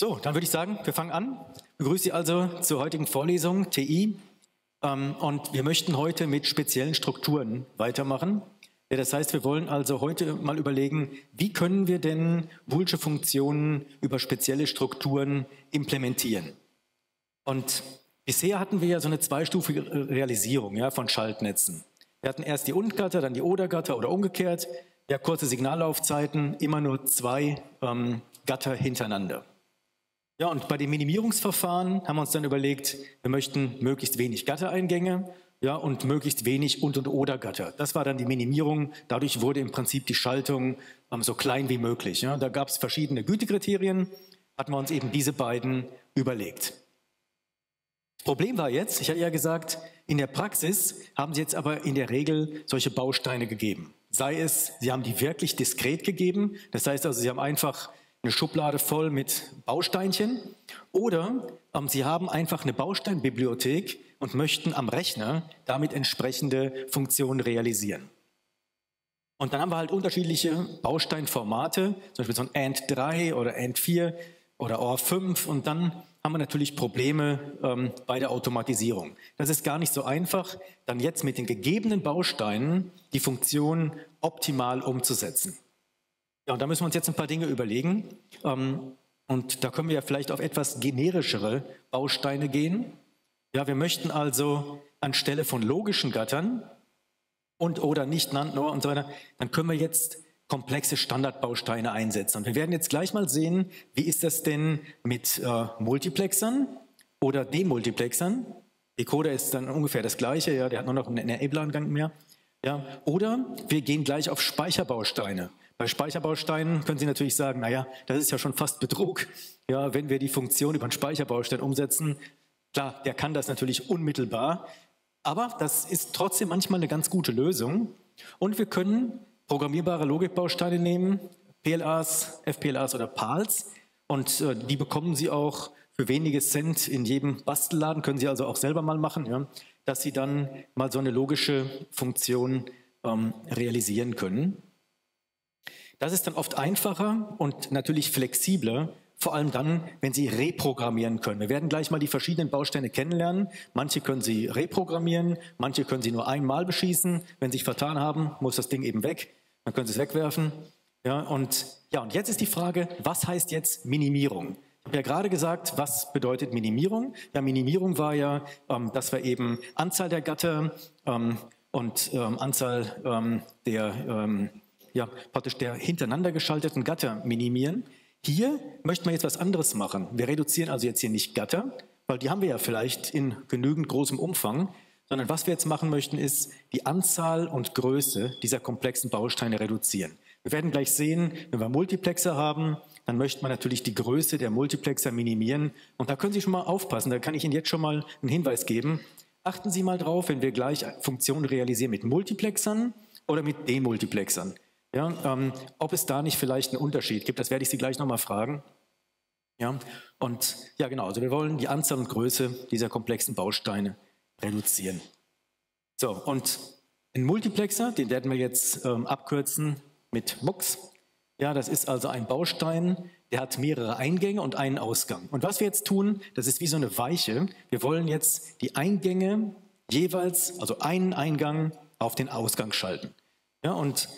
So, dann würde ich sagen, wir fangen an. Ich begrüße Sie also zur heutigen Vorlesung TI. Ähm, und wir möchten heute mit speziellen Strukturen weitermachen. Das heißt, wir wollen also heute mal überlegen, wie können wir denn Boolsche Funktionen über spezielle Strukturen implementieren? Und bisher hatten wir ja so eine zweistufige Realisierung ja, von Schaltnetzen. Wir hatten erst die Und-Gatter, dann die Oder-Gatter oder umgekehrt. Ja, kurze Signallaufzeiten, immer nur zwei ähm, Gatter hintereinander. Ja, und bei den Minimierungsverfahren haben wir uns dann überlegt, wir möchten möglichst wenig Gattereingänge ja, und möglichst wenig Und- und Oder-Gatter. Das war dann die Minimierung. Dadurch wurde im Prinzip die Schaltung ähm, so klein wie möglich. Ja. Da gab es verschiedene Gütekriterien, hatten wir uns eben diese beiden überlegt. Problem war jetzt, ich hatte ja gesagt, in der Praxis haben sie jetzt aber in der Regel solche Bausteine gegeben. Sei es, sie haben die wirklich diskret gegeben, das heißt also, sie haben einfach eine Schublade voll mit Bausteinchen, oder ähm, sie haben einfach eine Bausteinbibliothek und möchten am Rechner damit entsprechende Funktionen realisieren. Und dann haben wir halt unterschiedliche Bausteinformate, zum Beispiel so ein AND 3 oder AND 4 oder OR 5 und dann haben wir natürlich Probleme ähm, bei der Automatisierung. Das ist gar nicht so einfach, dann jetzt mit den gegebenen Bausteinen die Funktion optimal umzusetzen. Ja, und da müssen wir uns jetzt ein paar Dinge überlegen. Ähm, und da können wir ja vielleicht auf etwas generischere Bausteine gehen. Ja, wir möchten also anstelle von logischen Gattern und oder nicht NAND-NOR und so weiter, dann können wir jetzt komplexe Standardbausteine einsetzen. Und wir werden jetzt gleich mal sehen, wie ist das denn mit äh, Multiplexern oder Demultiplexern. Decoder ist dann ungefähr das gleiche, ja, der hat nur noch einen Enabler-Angang mehr. Ja. Oder wir gehen gleich auf Speicherbausteine. Bei Speicherbausteinen können Sie natürlich sagen, naja, das ist ja schon fast Betrug. Ja, wenn wir die Funktion über einen Speicherbaustein umsetzen, klar, der kann das natürlich unmittelbar, aber das ist trotzdem manchmal eine ganz gute Lösung. Und wir können programmierbare Logikbausteine nehmen, PLAs, FPLAs oder PALs. Und äh, die bekommen Sie auch für wenige Cent in jedem Bastelladen, können Sie also auch selber mal machen, ja, dass Sie dann mal so eine logische Funktion ähm, realisieren können. Das ist dann oft einfacher und natürlich flexibler, vor allem dann, wenn Sie reprogrammieren können. Wir werden gleich mal die verschiedenen Bausteine kennenlernen. Manche können Sie reprogrammieren, manche können Sie nur einmal beschießen. Wenn Sie sich vertan haben, muss das Ding eben weg. Dann können Sie es wegwerfen. Ja, und, ja, und jetzt ist die Frage, was heißt jetzt Minimierung? Ich habe ja gerade gesagt, was bedeutet Minimierung? Ja, Minimierung war ja, ähm, dass wir eben Anzahl der Gatter ähm, und ähm, Anzahl ähm, der, ähm, ja, praktisch der hintereinander geschalteten Gatter minimieren. Hier möchten wir jetzt was anderes machen. Wir reduzieren also jetzt hier nicht Gatter, weil die haben wir ja vielleicht in genügend großem Umfang, sondern was wir jetzt machen möchten, ist die Anzahl und Größe dieser komplexen Bausteine reduzieren. Wir werden gleich sehen, wenn wir Multiplexer haben, dann möchte man natürlich die Größe der Multiplexer minimieren. Und da können Sie schon mal aufpassen, da kann ich Ihnen jetzt schon mal einen Hinweis geben. Achten Sie mal drauf, wenn wir gleich Funktionen realisieren mit Multiplexern oder mit Demultiplexern. Ja, ähm, ob es da nicht vielleicht einen Unterschied gibt, das werde ich Sie gleich nochmal fragen. Ja, und ja, genau, also wir wollen die Anzahl und Größe dieser komplexen Bausteine reduzieren. So, und ein Multiplexer, den werden wir jetzt ähm, abkürzen mit MUX. Ja, das ist also ein Baustein, der hat mehrere Eingänge und einen Ausgang. Und was wir jetzt tun, das ist wie so eine Weiche. Wir wollen jetzt die Eingänge jeweils, also einen Eingang auf den Ausgang schalten. Ja, und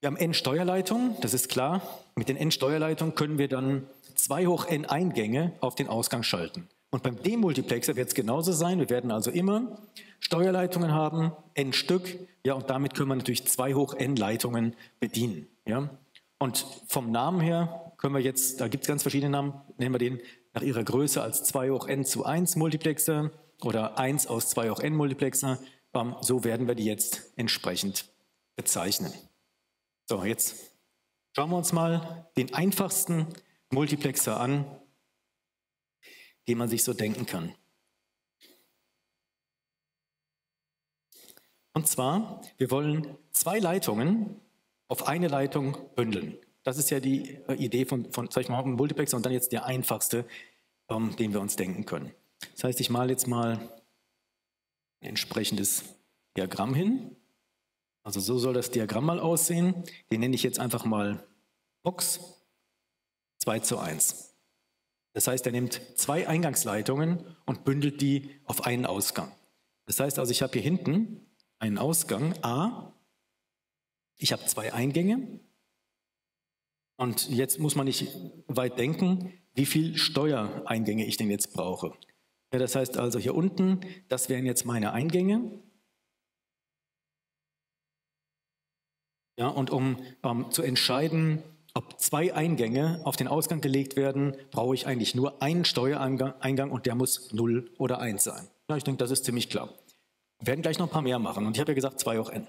wir haben n Steuerleitungen, das ist klar. Mit den n Steuerleitungen können wir dann 2 hoch n Eingänge auf den Ausgang schalten. Und beim Demultiplexer wird es genauso sein. Wir werden also immer Steuerleitungen haben, n Stück, ja, und damit können wir natürlich 2 hoch n Leitungen bedienen. Ja. Und vom Namen her können wir jetzt, da gibt es ganz verschiedene Namen, nennen wir den nach ihrer Größe als 2 hoch n zu 1 Multiplexer oder 1 aus 2 hoch n Multiplexer. So werden wir die jetzt entsprechend bezeichnen. So, jetzt schauen wir uns mal den einfachsten Multiplexer an, den man sich so denken kann. Und zwar, wir wollen zwei Leitungen auf eine Leitung bündeln. Das ist ja die äh, Idee von, von sag ich mal, Multiplexer und dann jetzt der einfachste, ähm, den wir uns denken können. Das heißt, ich male jetzt mal ein entsprechendes Diagramm hin. Also so soll das Diagramm mal aussehen. Den nenne ich jetzt einfach mal Box 2 zu 1. Das heißt, er nimmt zwei Eingangsleitungen und bündelt die auf einen Ausgang. Das heißt also, ich habe hier hinten einen Ausgang A, ich habe zwei Eingänge und jetzt muss man nicht weit denken, wie viel Steuereingänge ich denn jetzt brauche. Ja, das heißt also hier unten, das wären jetzt meine Eingänge. Ja, und um ähm, zu entscheiden, ob zwei Eingänge auf den Ausgang gelegt werden, brauche ich eigentlich nur einen Steuereingang und der muss 0 oder 1 sein. Ja, ich denke, das ist ziemlich klar. Wir werden gleich noch ein paar mehr machen und ich habe ja gesagt 2 auch n.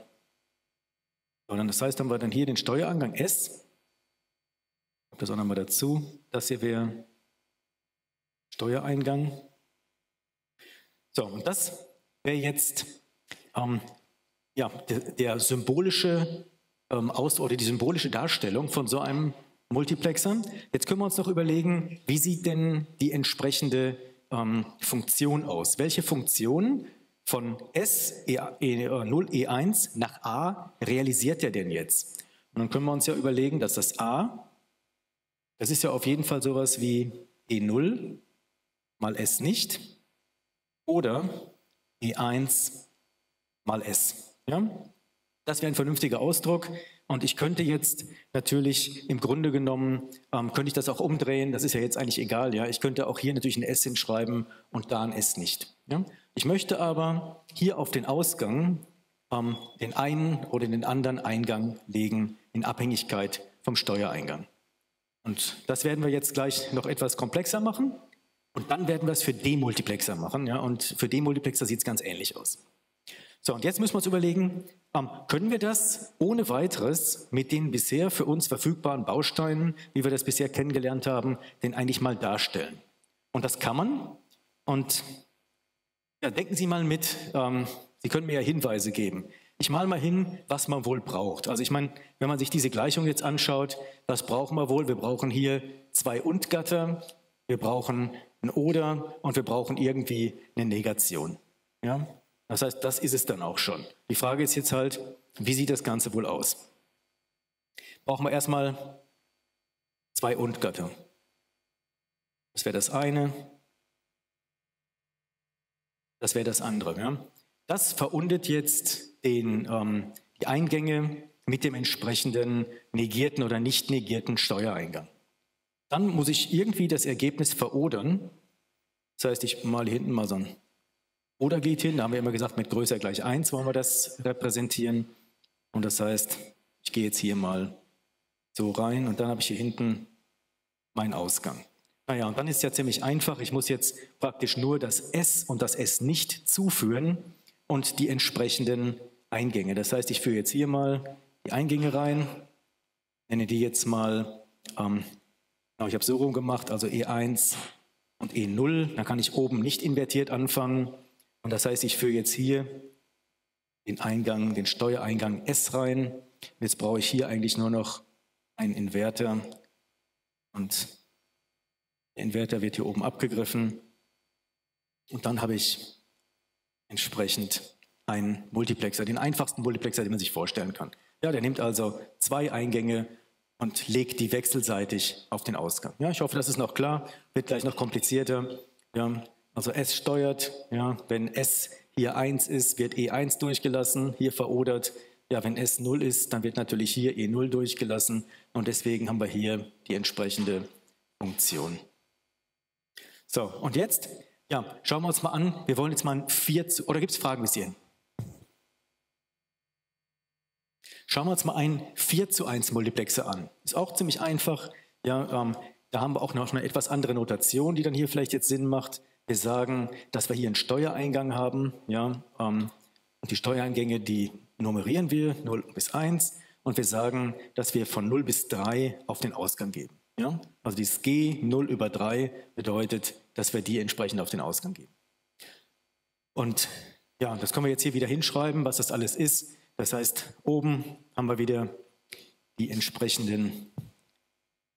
So, dann das heißt, haben wir dann hier den Steuereingang S. Ich das auch nochmal dazu. Das hier wäre Steuereingang. So, und das wäre jetzt ähm, ja, der, der symbolische ähm, aus oder die symbolische Darstellung von so einem Multiplexer. Jetzt können wir uns noch überlegen, wie sieht denn die entsprechende ähm, Funktion aus? Welche Funktion von S e, e, 0 E1 nach A realisiert er denn jetzt? Und dann können wir uns ja überlegen, dass das A, das ist ja auf jeden Fall sowas wie E0 mal S nicht oder E1 mal S. Ja? Das wäre ein vernünftiger Ausdruck. Und ich könnte jetzt natürlich im Grunde genommen, ähm, könnte ich das auch umdrehen, das ist ja jetzt eigentlich egal, ja. Ich könnte auch hier natürlich ein S hinschreiben und da ein S nicht. Ja? Ich möchte aber hier auf den Ausgang ähm, den einen oder den anderen Eingang legen in Abhängigkeit vom Steuereingang. Und das werden wir jetzt gleich noch etwas komplexer machen. Und dann werden wir es für Demultiplexer machen. Ja? Und für Demultiplexer sieht es ganz ähnlich aus. So, und jetzt müssen wir uns überlegen, können wir das ohne weiteres mit den bisher für uns verfügbaren Bausteinen, wie wir das bisher kennengelernt haben, denn eigentlich mal darstellen? Und das kann man. Und ja, denken Sie mal mit, ähm, Sie können mir ja Hinweise geben. Ich mal mal hin, was man wohl braucht. Also ich meine, wenn man sich diese Gleichung jetzt anschaut, was brauchen wir wohl? Wir brauchen hier zwei Und-Gatter, wir brauchen ein Oder und wir brauchen irgendwie eine Negation. Ja? Das heißt, das ist es dann auch schon. Die Frage ist jetzt halt, wie sieht das Ganze wohl aus? Brauchen wir erstmal zwei Und-Gatter. Das wäre das eine, das wäre das andere. Ja? Das verundet jetzt den, ähm, die Eingänge mit dem entsprechenden negierten oder nicht negierten Steuereingang. Dann muss ich irgendwie das Ergebnis verodern. Das heißt, ich male hinten mal so ein oder geht hin, da haben wir immer gesagt, mit größer gleich 1 wollen wir das repräsentieren. Und das heißt, ich gehe jetzt hier mal so rein und dann habe ich hier hinten meinen Ausgang. Naja, und dann ist es ja ziemlich einfach. Ich muss jetzt praktisch nur das S und das S nicht zuführen und die entsprechenden Eingänge. Das heißt, ich führe jetzt hier mal die Eingänge rein, nenne die jetzt mal, ähm, genau, ich habe so rum gemacht, also E1 und E0. Dann kann ich oben nicht invertiert anfangen und das heißt, ich führe jetzt hier den Eingang, den Steuereingang S rein. Jetzt brauche ich hier eigentlich nur noch einen Inverter. Und der Inverter wird hier oben abgegriffen. Und dann habe ich entsprechend einen Multiplexer, den einfachsten Multiplexer, den man sich vorstellen kann. Ja, der nimmt also zwei Eingänge und legt die wechselseitig auf den Ausgang. Ja, ich hoffe, das ist noch klar. Wird gleich noch komplizierter. Ja, also S steuert, ja, wenn S hier 1 ist, wird E1 durchgelassen, hier verodert. Ja, wenn S 0 ist, dann wird natürlich hier E0 durchgelassen und deswegen haben wir hier die entsprechende Funktion. So, und jetzt, ja, schauen wir uns mal an, wir wollen jetzt mal ein 4 zu, oder gibt es Fragen bis hierhin? Schauen wir uns mal einen 4 zu 1 Multiplexer an. Ist auch ziemlich einfach. Ja, ähm, da haben wir auch noch eine etwas andere Notation, die dann hier vielleicht jetzt Sinn macht. Wir sagen, dass wir hier einen Steuereingang haben. Ja, ähm, und die Steuereingänge, die nummerieren wir 0 bis 1. Und wir sagen, dass wir von 0 bis 3 auf den Ausgang geben. Ja? Also dieses G 0 über 3 bedeutet, dass wir die entsprechend auf den Ausgang geben. Und ja, das können wir jetzt hier wieder hinschreiben, was das alles ist. Das heißt, oben haben wir wieder die entsprechenden,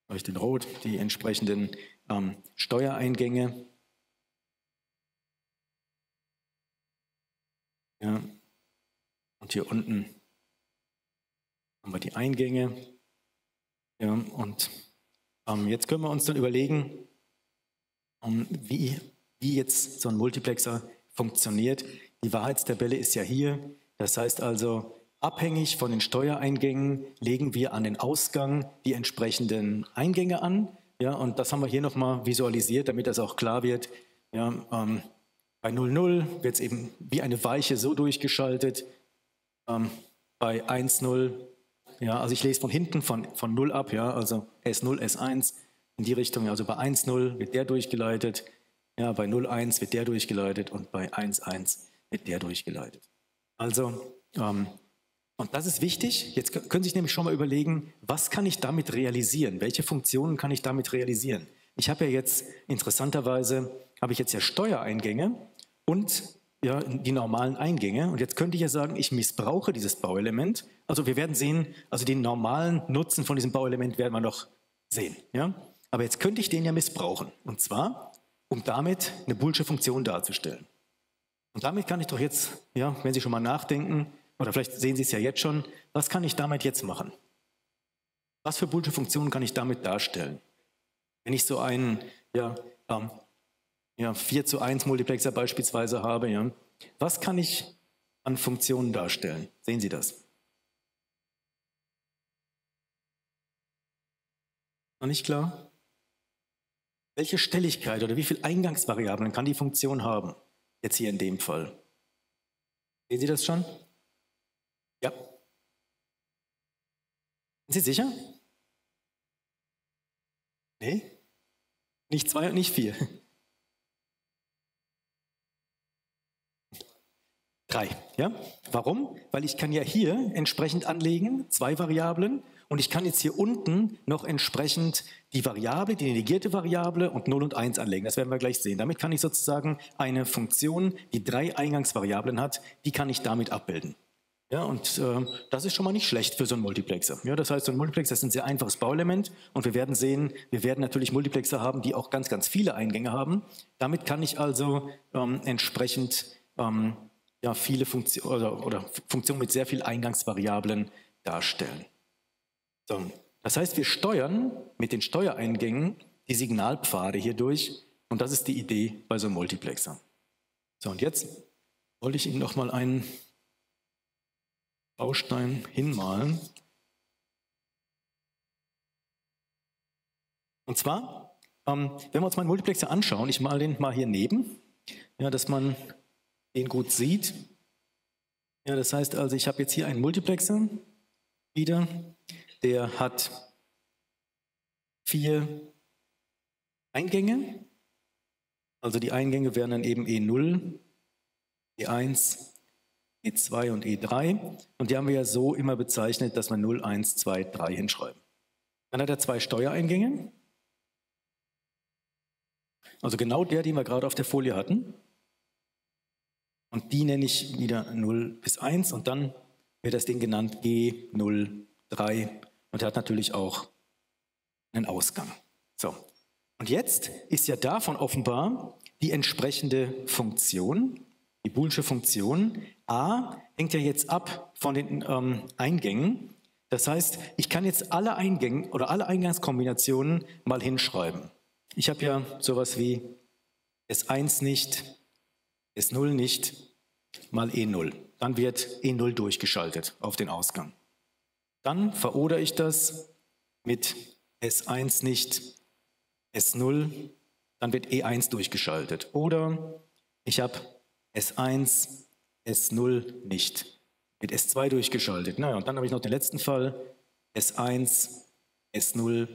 den Rot, die entsprechenden ähm, Steuereingänge. Ja. Und hier unten haben wir die Eingänge. Ja, und ähm, jetzt können wir uns dann überlegen, um, wie, wie jetzt so ein Multiplexer funktioniert. Die Wahrheitstabelle ist ja hier. Das heißt also, abhängig von den Steuereingängen legen wir an den Ausgang die entsprechenden Eingänge an. Ja, und das haben wir hier nochmal visualisiert, damit das auch klar wird. Ja, ähm, bei 00 wird es eben wie eine Weiche so durchgeschaltet. Ähm, bei 1,0, ja, also ich lese von hinten von, von 0 ab, ja, also S0, S1 in die Richtung. Also bei 1,0 wird der durchgeleitet, ja, bei 0,1 wird der durchgeleitet und bei 1,1 wird der durchgeleitet. Also, ähm, und das ist wichtig. Jetzt können Sie sich nämlich schon mal überlegen, was kann ich damit realisieren? Welche Funktionen kann ich damit realisieren? Ich habe ja jetzt interessanterweise, habe ich jetzt ja Steuereingänge und ja, die normalen Eingänge. Und jetzt könnte ich ja sagen, ich missbrauche dieses Bauelement. Also wir werden sehen, also den normalen Nutzen von diesem Bauelement werden wir noch sehen. Ja? Aber jetzt könnte ich den ja missbrauchen. Und zwar, um damit eine boolsche Funktion darzustellen. Und damit kann ich doch jetzt, ja, wenn Sie schon mal nachdenken, oder vielleicht sehen Sie es ja jetzt schon, was kann ich damit jetzt machen? Was für boolsche Funktionen kann ich damit darstellen? Wenn ich so einen ja, ähm, ja, 4 zu 1 Multiplexer beispielsweise habe, ja, was kann ich an Funktionen darstellen? Sehen Sie das? Noch nicht klar? Welche Stelligkeit oder wie viele Eingangsvariablen kann die Funktion haben? Jetzt hier in dem Fall. Sehen Sie das schon? Ja. Sind Sie sicher? Nee? Nicht zwei und nicht vier. Drei. Ja? Warum? Weil ich kann ja hier entsprechend anlegen, zwei Variablen, und ich kann jetzt hier unten noch entsprechend die Variable, die negierte Variable und 0 und 1 anlegen. Das werden wir gleich sehen. Damit kann ich sozusagen eine Funktion, die drei Eingangsvariablen hat, die kann ich damit abbilden. Ja, und äh, das ist schon mal nicht schlecht für so einen Multiplexer. Ja, das heißt, so ein Multiplexer ist ein sehr einfaches Bauelement und wir werden sehen, wir werden natürlich Multiplexer haben, die auch ganz, ganz viele Eingänge haben. Damit kann ich also ähm, entsprechend ähm, ja, viele Funktionen oder, oder Funktionen mit sehr vielen Eingangsvariablen darstellen. So, das heißt, wir steuern mit den Steuereingängen die Signalpfade hier durch und das ist die Idee bei so einem Multiplexer. So, und jetzt wollte ich Ihnen noch mal einen Baustein hinmalen. Und zwar, ähm, wenn wir uns mal einen Multiplexer anschauen, ich male den mal hier neben, ja, dass man den gut sieht. Ja, das heißt also, ich habe jetzt hier einen Multiplexer wieder, der hat vier Eingänge. Also die Eingänge wären dann eben E0, E1, E2 und E3. Und die haben wir ja so immer bezeichnet, dass wir 0, 1, 2, 3 hinschreiben. Dann hat er zwei Steuereingänge. Also genau der, den wir gerade auf der Folie hatten. Und die nenne ich wieder 0 bis 1 und dann wird das Ding genannt G0, 3 und hat natürlich auch einen Ausgang. So. Und jetzt ist ja davon offenbar die entsprechende Funktion, die boolsche Funktion, a hängt ja jetzt ab von den ähm, Eingängen. Das heißt, ich kann jetzt alle Eingänge oder alle Eingangskombinationen mal hinschreiben. Ich habe ja sowas wie S1 nicht, S0 nicht, mal E0. Dann wird E0 durchgeschaltet auf den Ausgang. Dann verodere ich das mit S1 nicht S0, dann wird E1 durchgeschaltet. Oder ich habe S1 S0 nicht. Mit S2 durchgeschaltet. Naja, und dann habe ich noch den letzten Fall. S1, S0,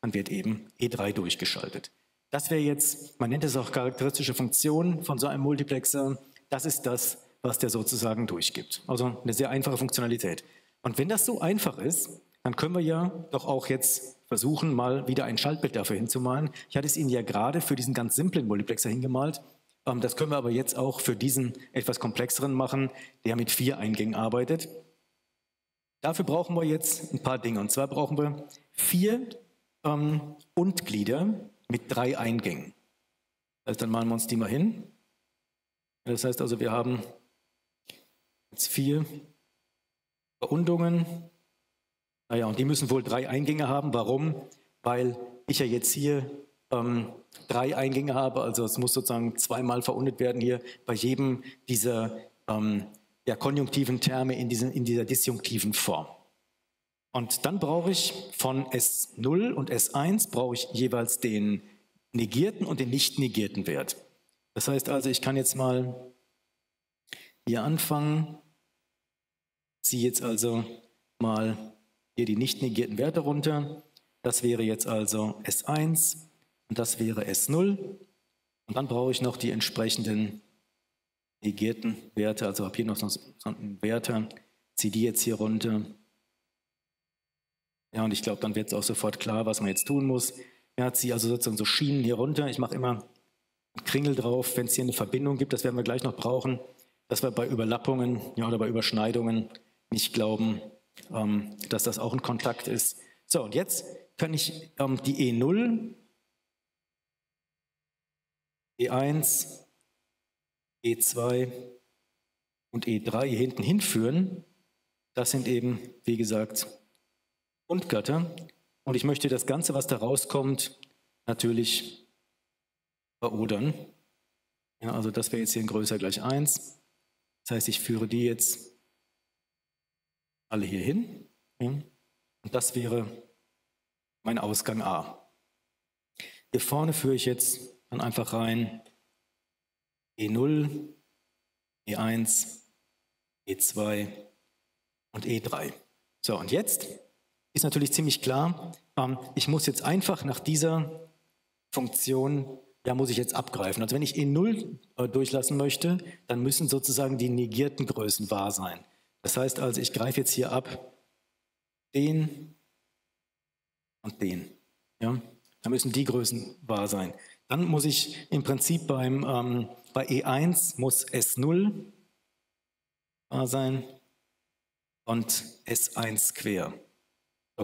dann wird eben E3 durchgeschaltet. Das wäre jetzt, man nennt es auch charakteristische Funktion von so einem Multiplexer. Das ist das, was der sozusagen durchgibt. Also eine sehr einfache Funktionalität. Und wenn das so einfach ist, dann können wir ja doch auch jetzt versuchen, mal wieder ein Schaltbild dafür hinzumalen. Ich hatte es Ihnen ja gerade für diesen ganz simplen Multiplexer hingemalt. Ähm, das können wir aber jetzt auch für diesen etwas komplexeren machen, der mit vier Eingängen arbeitet. Dafür brauchen wir jetzt ein paar Dinge. Und zwar brauchen wir vier ähm, Und-Glieder mit drei Eingängen. Das heißt, dann malen wir uns die mal hin. Das heißt also, wir haben jetzt vier Verundungen. Naja, und die müssen wohl drei Eingänge haben. Warum? Weil ich ja jetzt hier ähm, drei Eingänge habe. Also es muss sozusagen zweimal verundet werden hier bei jedem dieser ähm, ja, konjunktiven Terme in, diesen, in dieser disjunktiven Form. Und dann brauche ich von S0 und S1 brauche ich jeweils den negierten und den nicht negierten Wert. Das heißt also, ich kann jetzt mal hier anfangen, ziehe jetzt also mal hier die nicht negierten Werte runter. Das wäre jetzt also S1 und das wäre S0. Und dann brauche ich noch die entsprechenden negierten Werte, also habe hier noch so einen Werte, ziehe die jetzt hier runter. Ja, und ich glaube, dann wird es auch sofort klar, was man jetzt tun muss. Ja, ziehe also sozusagen so Schienen hier runter. Ich mache immer Kringel drauf, wenn es hier eine Verbindung gibt, das werden wir gleich noch brauchen, dass wir bei Überlappungen ja, oder bei Überschneidungen nicht glauben, ähm, dass das auch ein Kontakt ist. So, und jetzt kann ich ähm, die E0, E1, E2 und E3 hier hinten hinführen. Das sind eben, wie gesagt, Grundgötter. Und ich möchte das Ganze, was da rauskommt, natürlich verodern. Ja, also das wäre jetzt hier ein größer gleich 1. Das heißt, ich führe die jetzt alle hier hin. Ja, und das wäre mein Ausgang A. Hier vorne führe ich jetzt dann einfach rein E0, E1, E2 und E3. So, und jetzt ist natürlich ziemlich klar, ähm, ich muss jetzt einfach nach dieser Funktion, ja, muss ich jetzt abgreifen. Also wenn ich E0 äh, durchlassen möchte, dann müssen sozusagen die negierten Größen wahr sein. Das heißt also, ich greife jetzt hier ab den und den. Ja? Da müssen die Größen wahr sein. Dann muss ich im Prinzip beim, ähm, bei E1 muss S0 wahr sein und S1 quer.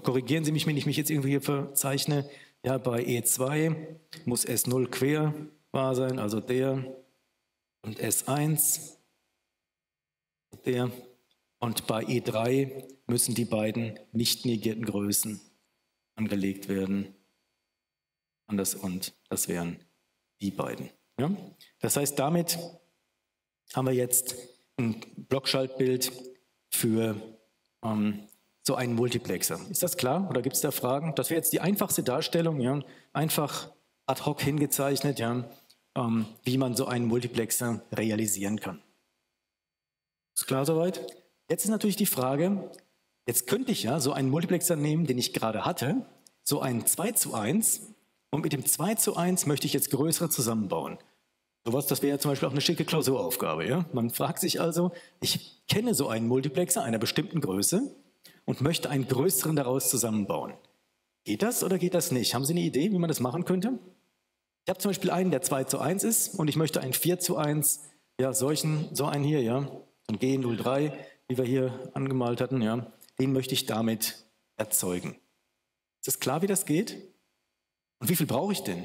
Korrigieren Sie mich, wenn ich mich jetzt irgendwie hier verzeichne. Ja, bei E2 muss S0 quer wahr sein, also der und S1 der. Und bei E3 müssen die beiden nicht negierten Größen angelegt werden und das und. Das wären die beiden. Ja? Das heißt, damit haben wir jetzt ein Blockschaltbild für ähm, so einen Multiplexer. Ist das klar oder gibt es da Fragen? Das wäre jetzt die einfachste Darstellung, ja? einfach ad hoc hingezeichnet, ja? Ähm, wie man so einen Multiplexer realisieren kann. Ist klar soweit? Jetzt ist natürlich die Frage, jetzt könnte ich ja so einen Multiplexer nehmen, den ich gerade hatte, so einen 2 zu 1 und mit dem 2 zu 1 möchte ich jetzt größere zusammenbauen. Sowas, das wäre ja zum Beispiel auch eine schicke Klausuraufgabe. Ja? Man fragt sich also, ich kenne so einen Multiplexer einer bestimmten Größe und möchte einen größeren daraus zusammenbauen. Geht das oder geht das nicht? Haben Sie eine Idee, wie man das machen könnte? Ich habe zum Beispiel einen, der 2 zu 1 ist und ich möchte einen 4 zu 1, ja, solchen, so einen hier, ja, ein G03, wie wir hier angemalt hatten, ja, den möchte ich damit erzeugen. Ist das klar, wie das geht? Und wie viel brauche ich denn?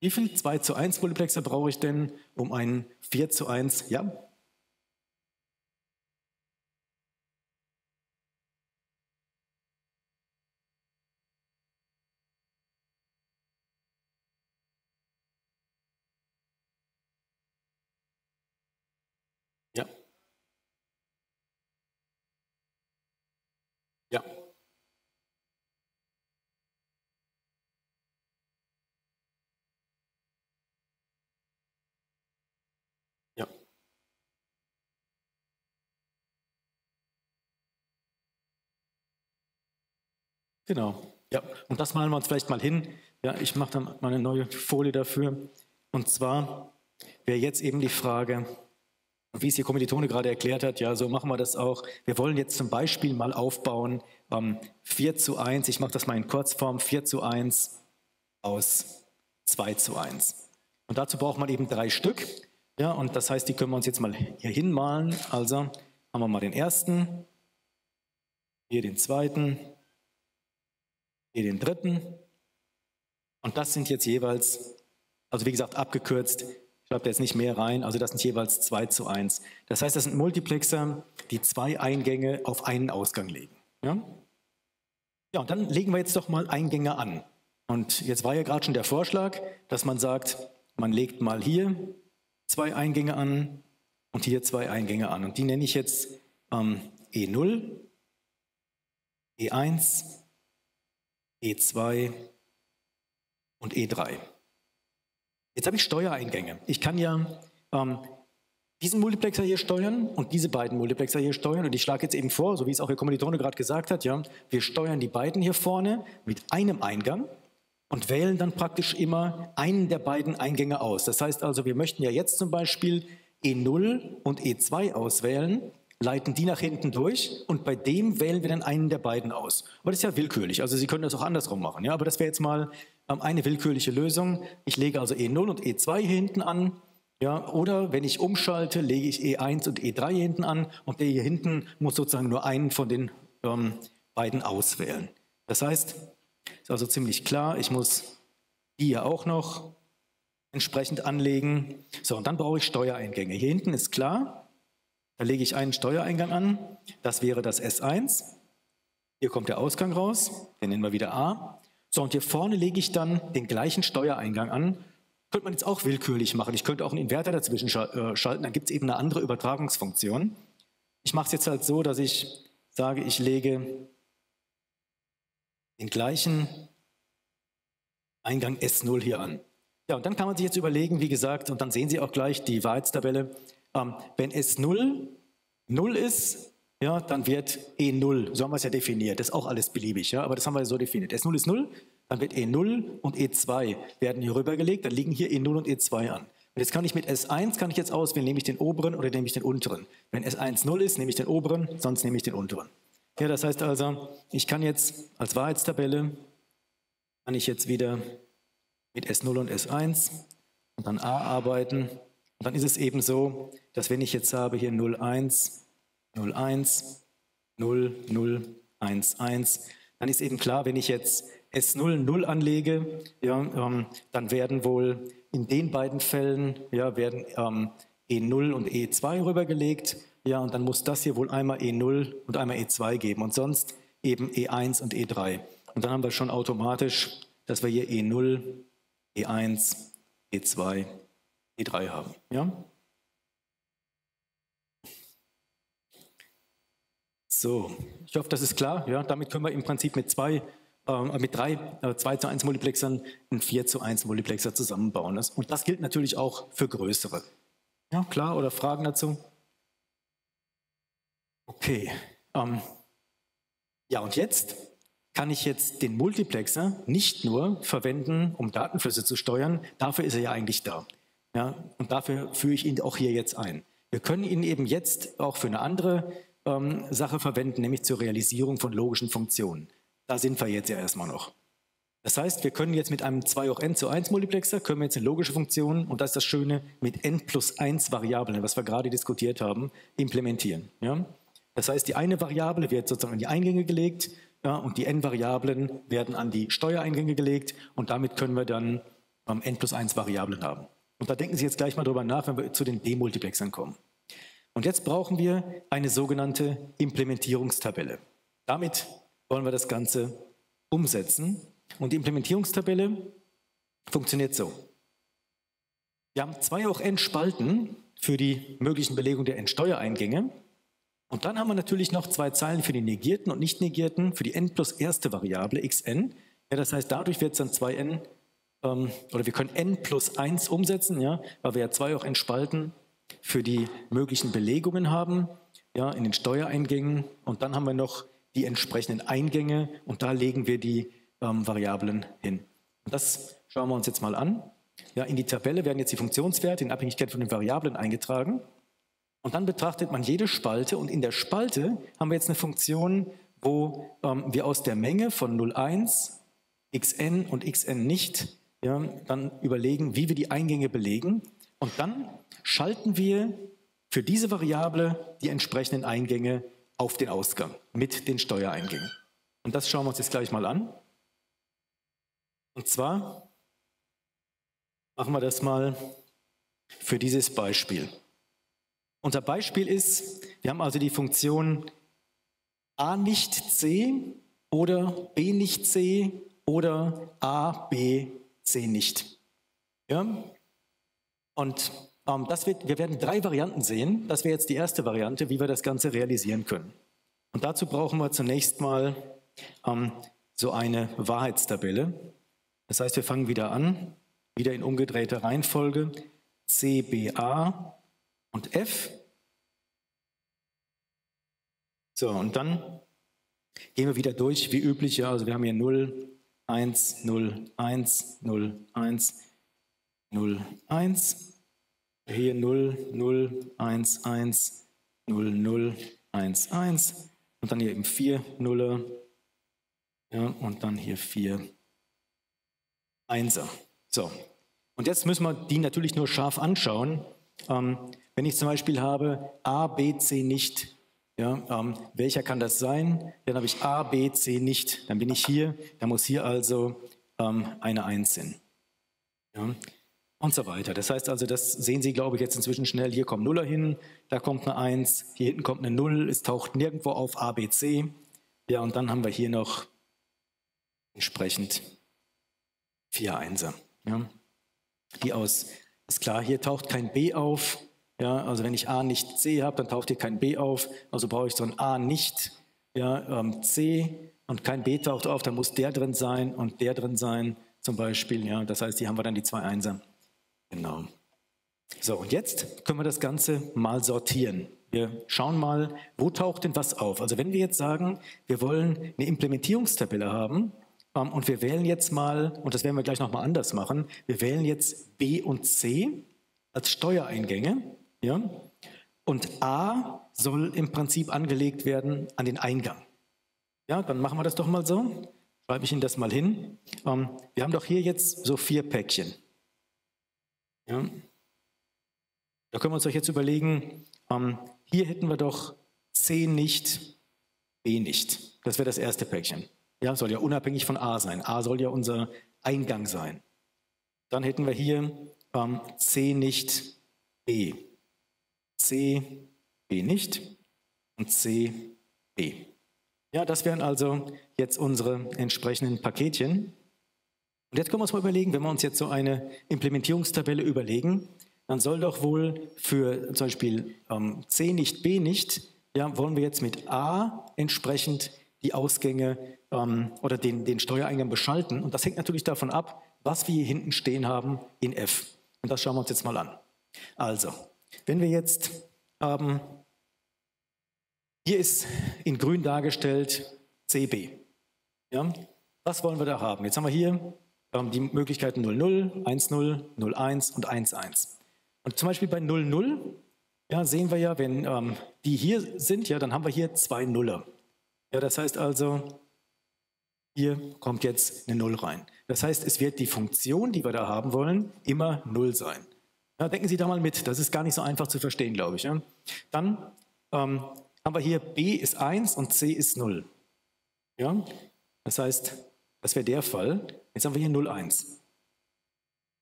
Wie viel 2 zu 1 Multiplexer brauche ich denn, um einen 4 zu 1, ja? Ja. Ja. Genau. Ja, und das malen wir uns vielleicht mal hin. Ja, ich mache dann mal eine neue Folie dafür. Und zwar wäre jetzt eben die Frage, wie es die Kommilitone gerade erklärt hat, ja, so machen wir das auch. Wir wollen jetzt zum Beispiel mal aufbauen, ähm, 4 zu 1, ich mache das mal in Kurzform, 4 zu 1 aus 2 zu 1. Und dazu braucht man eben drei Stück. Ja, und das heißt, die können wir uns jetzt mal hier hinmalen. Also haben wir mal den ersten, hier den zweiten, hier den dritten. Und das sind jetzt jeweils, also wie gesagt, abgekürzt, ich schreibe da jetzt nicht mehr rein, also das sind jeweils 2 zu 1. Das heißt, das sind Multiplexer, die zwei Eingänge auf einen Ausgang legen. Ja? ja, und dann legen wir jetzt doch mal Eingänge an. Und jetzt war ja gerade schon der Vorschlag, dass man sagt, man legt mal hier zwei Eingänge an und hier zwei Eingänge an. Und die nenne ich jetzt ähm, E0, E1, E2 und E3. Jetzt habe ich Steuereingänge. Ich kann ja ähm, diesen Multiplexer hier steuern und diese beiden Multiplexer hier steuern. Und ich schlage jetzt eben vor, so wie es auch Ihr Kommilitone gerade gesagt hat, ja, wir steuern die beiden hier vorne mit einem Eingang und wählen dann praktisch immer einen der beiden Eingänge aus. Das heißt also, wir möchten ja jetzt zum Beispiel E0 und E2 auswählen, leiten die nach hinten durch und bei dem wählen wir dann einen der beiden aus. Aber das ist ja willkürlich, also Sie können das auch andersrum machen. Ja? Aber das wäre jetzt mal ähm, eine willkürliche Lösung. Ich lege also E0 und E2 hier hinten an. Ja, oder wenn ich umschalte, lege ich E1 und E3 hier hinten an und der hier hinten muss sozusagen nur einen von den ähm, beiden auswählen. Das heißt, ist also ziemlich klar, ich muss die hier auch noch entsprechend anlegen. So, und dann brauche ich Steuereingänge. Hier hinten ist klar, da lege ich einen Steuereingang an, das wäre das S1. Hier kommt der Ausgang raus, den nennen wir wieder A. So, und hier vorne lege ich dann den gleichen Steuereingang an. Könnte man jetzt auch willkürlich machen. Ich könnte auch einen Inverter dazwischen äh, schalten, dann gibt es eben eine andere Übertragungsfunktion. Ich mache es jetzt halt so, dass ich sage, ich lege den gleichen Eingang S0 hier an. Ja, und dann kann man sich jetzt überlegen, wie gesagt, und dann sehen Sie auch gleich die Wahrheitstabelle, ähm, wenn S0 0 ist, ja, dann wird E0, so haben wir es ja definiert, das ist auch alles beliebig, ja, aber das haben wir so definiert. S0 ist 0, dann wird E0 und E2 werden hier rübergelegt, dann liegen hier E0 und E2 an. Und jetzt kann ich mit S1, kann ich jetzt auswählen, nehme ich den oberen oder nehme ich den unteren. Wenn S1 0 ist, nehme ich den oberen, sonst nehme ich den unteren. Ja, das heißt also, ich kann jetzt als Wahrheitstabelle, kann ich jetzt wieder mit S0 und S1 und dann A arbeiten. Dann ist es eben so, dass wenn ich jetzt habe hier 0, 1, 0, 1, 0, 0, 1, 1, dann ist eben klar, wenn ich jetzt S0, 0 anlege, ja, ähm, dann werden wohl in den beiden Fällen ja, werden ähm, E0 und E2 rübergelegt ja, und dann muss das hier wohl einmal E0 und einmal E2 geben und sonst eben E1 und E3. Und dann haben wir schon automatisch, dass wir hier E0, E1, E2, E3 haben. Ja? So, ich hoffe, das ist klar. Ja, damit können wir im Prinzip mit zwei, äh, mit drei äh, 2 zu 1 Multiplexern einen 4 zu 1 Multiplexer zusammenbauen. Und das gilt natürlich auch für größere. Ja, klar oder Fragen dazu? Okay. Ähm, ja, und jetzt kann ich jetzt den Multiplexer nicht nur verwenden, um Datenflüsse zu steuern, dafür ist er ja eigentlich da. Ja, und dafür führe ich ihn auch hier jetzt ein. Wir können ihn eben jetzt auch für eine andere ähm, Sache verwenden, nämlich zur Realisierung von logischen Funktionen. Da sind wir jetzt ja erstmal noch. Das heißt, wir können jetzt mit einem 2 hoch n zu 1 Multiplexer, können wir jetzt eine logische Funktion, und das ist das Schöne, mit n plus 1 Variablen, was wir gerade diskutiert haben, implementieren. Ja? Das heißt, die eine Variable wird sozusagen an die Eingänge gelegt ja, und die n-Variablen werden an die Steuereingänge gelegt und damit können wir dann ähm, n plus 1 Variablen haben. Und da denken Sie jetzt gleich mal drüber nach, wenn wir zu den Demultiplexern kommen. Und jetzt brauchen wir eine sogenannte Implementierungstabelle. Damit wollen wir das Ganze umsetzen. Und die Implementierungstabelle funktioniert so. Wir haben zwei hoch n Spalten für die möglichen Belegungen der n-Steuereingänge. Und dann haben wir natürlich noch zwei Zeilen für die negierten und nicht negierten, für die n plus erste Variable xn. Ja, das heißt, dadurch wird es dann 2n, ähm, oder wir können n plus 1 umsetzen, ja, weil wir ja zwei auch n Spalten für die möglichen Belegungen haben, ja, in den Steuereingängen. Und dann haben wir noch die entsprechenden Eingänge und da legen wir die ähm, Variablen hin. Und das schauen wir uns jetzt mal an. Ja, in die Tabelle werden jetzt die Funktionswerte in Abhängigkeit von den Variablen eingetragen. Und dann betrachtet man jede Spalte und in der Spalte haben wir jetzt eine Funktion, wo ähm, wir aus der Menge von 0,1, xn und xn nicht ja, dann überlegen, wie wir die Eingänge belegen. Und dann schalten wir für diese Variable die entsprechenden Eingänge auf den Ausgang mit den Steuereingängen. Und das schauen wir uns jetzt gleich mal an. Und zwar machen wir das mal für dieses Beispiel. Unser Beispiel ist, wir haben also die Funktion a nicht c oder b nicht c oder A, B, C nicht. Ja? Und ähm, das wird, wir werden drei Varianten sehen. Das wäre jetzt die erste Variante, wie wir das Ganze realisieren können. Und dazu brauchen wir zunächst mal ähm, so eine Wahrheitstabelle. Das heißt, wir fangen wieder an, wieder in umgedrehter Reihenfolge. C, B, A und F. So, und dann gehen wir wieder durch, wie üblich. Ja, also wir haben hier 0, 1, 0, 1, 0, 1, 0, 1. Hier 0, 0, 1, 1, 0, 0, 1, 1. Und dann hier eben 4 Nuller. Ja, und dann hier 4 Einser. So. Und jetzt müssen wir die natürlich nur scharf anschauen. Ähm, wenn ich zum Beispiel habe A, B, C nicht, ja, ähm, welcher kann das sein? Dann habe ich A, B, C nicht. Dann bin ich hier. Da muss hier also ähm, eine 1 sein. Ja, und so weiter. Das heißt also, das sehen Sie, glaube ich, jetzt inzwischen schnell. Hier kommt Nuller hin, da kommt eine 1, hier hinten kommt eine 0. Es taucht nirgendwo auf A, B, C. Ja, und dann haben wir hier noch entsprechend vier Einser. Ja. Die aus, ist klar, hier taucht kein B auf. Ja, also wenn ich A nicht C habe, dann taucht hier kein B auf. Also brauche ich so ein A nicht ja, ähm, C und kein B taucht auf, dann muss der drin sein und der drin sein zum Beispiel. Ja, das heißt, hier haben wir dann die zwei Einser. Genau. So, und jetzt können wir das Ganze mal sortieren. Wir schauen mal, wo taucht denn was auf. Also wenn wir jetzt sagen, wir wollen eine Implementierungstabelle haben ähm, und wir wählen jetzt mal, und das werden wir gleich nochmal anders machen, wir wählen jetzt B und C als Steuereingänge. Ja? Und A soll im Prinzip angelegt werden an den Eingang. Ja, dann machen wir das doch mal so. Schreibe ich Ihnen das mal hin. Ähm, wir haben doch hier jetzt so vier Päckchen. Ja? Da können wir uns doch jetzt überlegen, ähm, hier hätten wir doch C nicht, B nicht. Das wäre das erste Päckchen. Ja, soll ja unabhängig von A sein. A soll ja unser Eingang sein. Dann hätten wir hier ähm, C nicht, B. C, B nicht und C, B. Ja, das wären also jetzt unsere entsprechenden Paketchen. Und jetzt können wir uns mal überlegen, wenn wir uns jetzt so eine Implementierungstabelle überlegen, dann soll doch wohl für zum Beispiel ähm, C nicht, B nicht, ja, wollen wir jetzt mit A entsprechend die Ausgänge ähm, oder den, den Steuereingang beschalten. Und das hängt natürlich davon ab, was wir hier hinten stehen haben in F. Und das schauen wir uns jetzt mal an. Also, wenn wir jetzt haben, hier ist in grün dargestellt CB. Ja, was wollen wir da haben? Jetzt haben wir hier ähm, die Möglichkeiten 00, 10, 01 und 11. Und zum Beispiel bei 00 ja, sehen wir ja, wenn ähm, die hier sind, ja, dann haben wir hier zwei Nuller. Ja, das heißt also, hier kommt jetzt eine Null rein. Das heißt, es wird die Funktion, die wir da haben wollen, immer Null sein. Ja, denken Sie da mal mit, das ist gar nicht so einfach zu verstehen, glaube ich. Ja. Dann ähm, haben wir hier b ist 1 und c ist 0. Ja? Das heißt, das wäre der Fall. Jetzt haben wir hier 0, 1.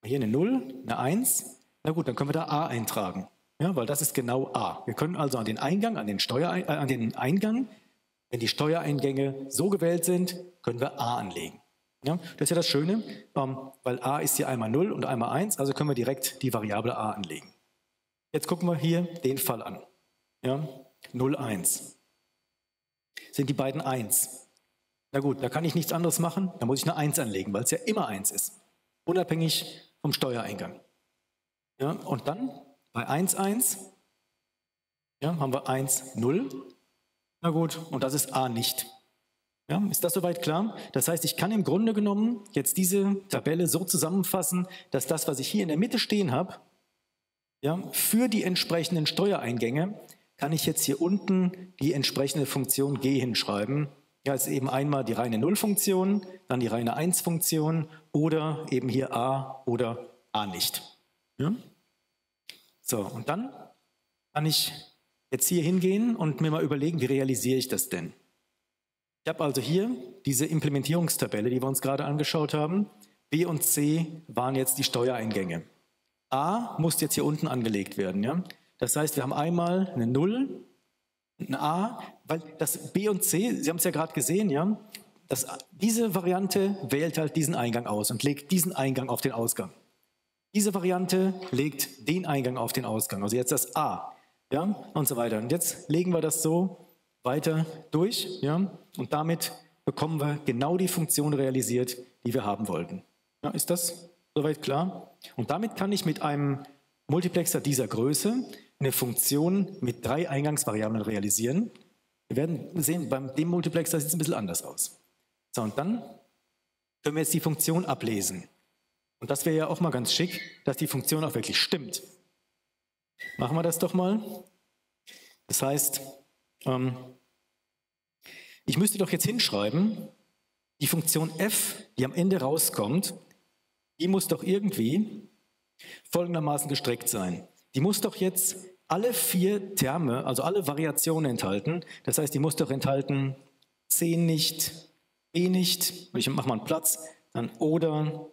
Hier eine 0, eine 1. Na gut, dann können wir da a eintragen. Ja, weil das ist genau a. Wir können also an den Eingang, an den, Steuer, äh, an den Eingang, wenn die Steuereingänge so gewählt sind, können wir a anlegen. Ja, das ist ja das Schöne, weil a ist hier einmal 0 und einmal 1, also können wir direkt die Variable a anlegen. Jetzt gucken wir hier den Fall an. Ja, 0, 1. Sind die beiden 1? Na gut, da kann ich nichts anderes machen, da muss ich eine 1 anlegen, weil es ja immer 1 ist, unabhängig vom Steuereingang. Ja, und dann bei 1, 1 ja, haben wir 1, 0. Na gut, und das ist a nicht. Ja, ist das soweit klar? Das heißt, ich kann im Grunde genommen jetzt diese Tabelle so zusammenfassen, dass das, was ich hier in der Mitte stehen habe, ja, für die entsprechenden Steuereingänge, kann ich jetzt hier unten die entsprechende Funktion g hinschreiben. Ja, ist eben einmal die reine Null-Funktion, dann die reine 1-Funktion oder eben hier a oder a nicht. Ja? So, und dann kann ich jetzt hier hingehen und mir mal überlegen, wie realisiere ich das denn? Ich habe also hier diese Implementierungstabelle, die wir uns gerade angeschaut haben. B und C waren jetzt die Steuereingänge. A muss jetzt hier unten angelegt werden. Ja? Das heißt, wir haben einmal eine 0, ein A, weil das B und C, Sie haben es ja gerade gesehen, ja, das, diese Variante wählt halt diesen Eingang aus und legt diesen Eingang auf den Ausgang. Diese Variante legt den Eingang auf den Ausgang, also jetzt das A, ja, und so weiter. Und jetzt legen wir das so weiter durch, ja, und damit bekommen wir genau die Funktion realisiert, die wir haben wollten. Ja, ist das soweit klar? Und damit kann ich mit einem Multiplexer dieser Größe eine Funktion mit drei Eingangsvariablen realisieren. Wir werden sehen, beim dem Multiplexer sieht es ein bisschen anders aus. So, und dann können wir jetzt die Funktion ablesen. Und das wäre ja auch mal ganz schick, dass die Funktion auch wirklich stimmt. Machen wir das doch mal. Das heißt, ähm, ich müsste doch jetzt hinschreiben, die Funktion f, die am Ende rauskommt, die muss doch irgendwie folgendermaßen gestreckt sein. Die muss doch jetzt alle vier Terme, also alle Variationen enthalten. Das heißt, die muss doch enthalten C nicht, B nicht, ich mache mal einen Platz, dann oder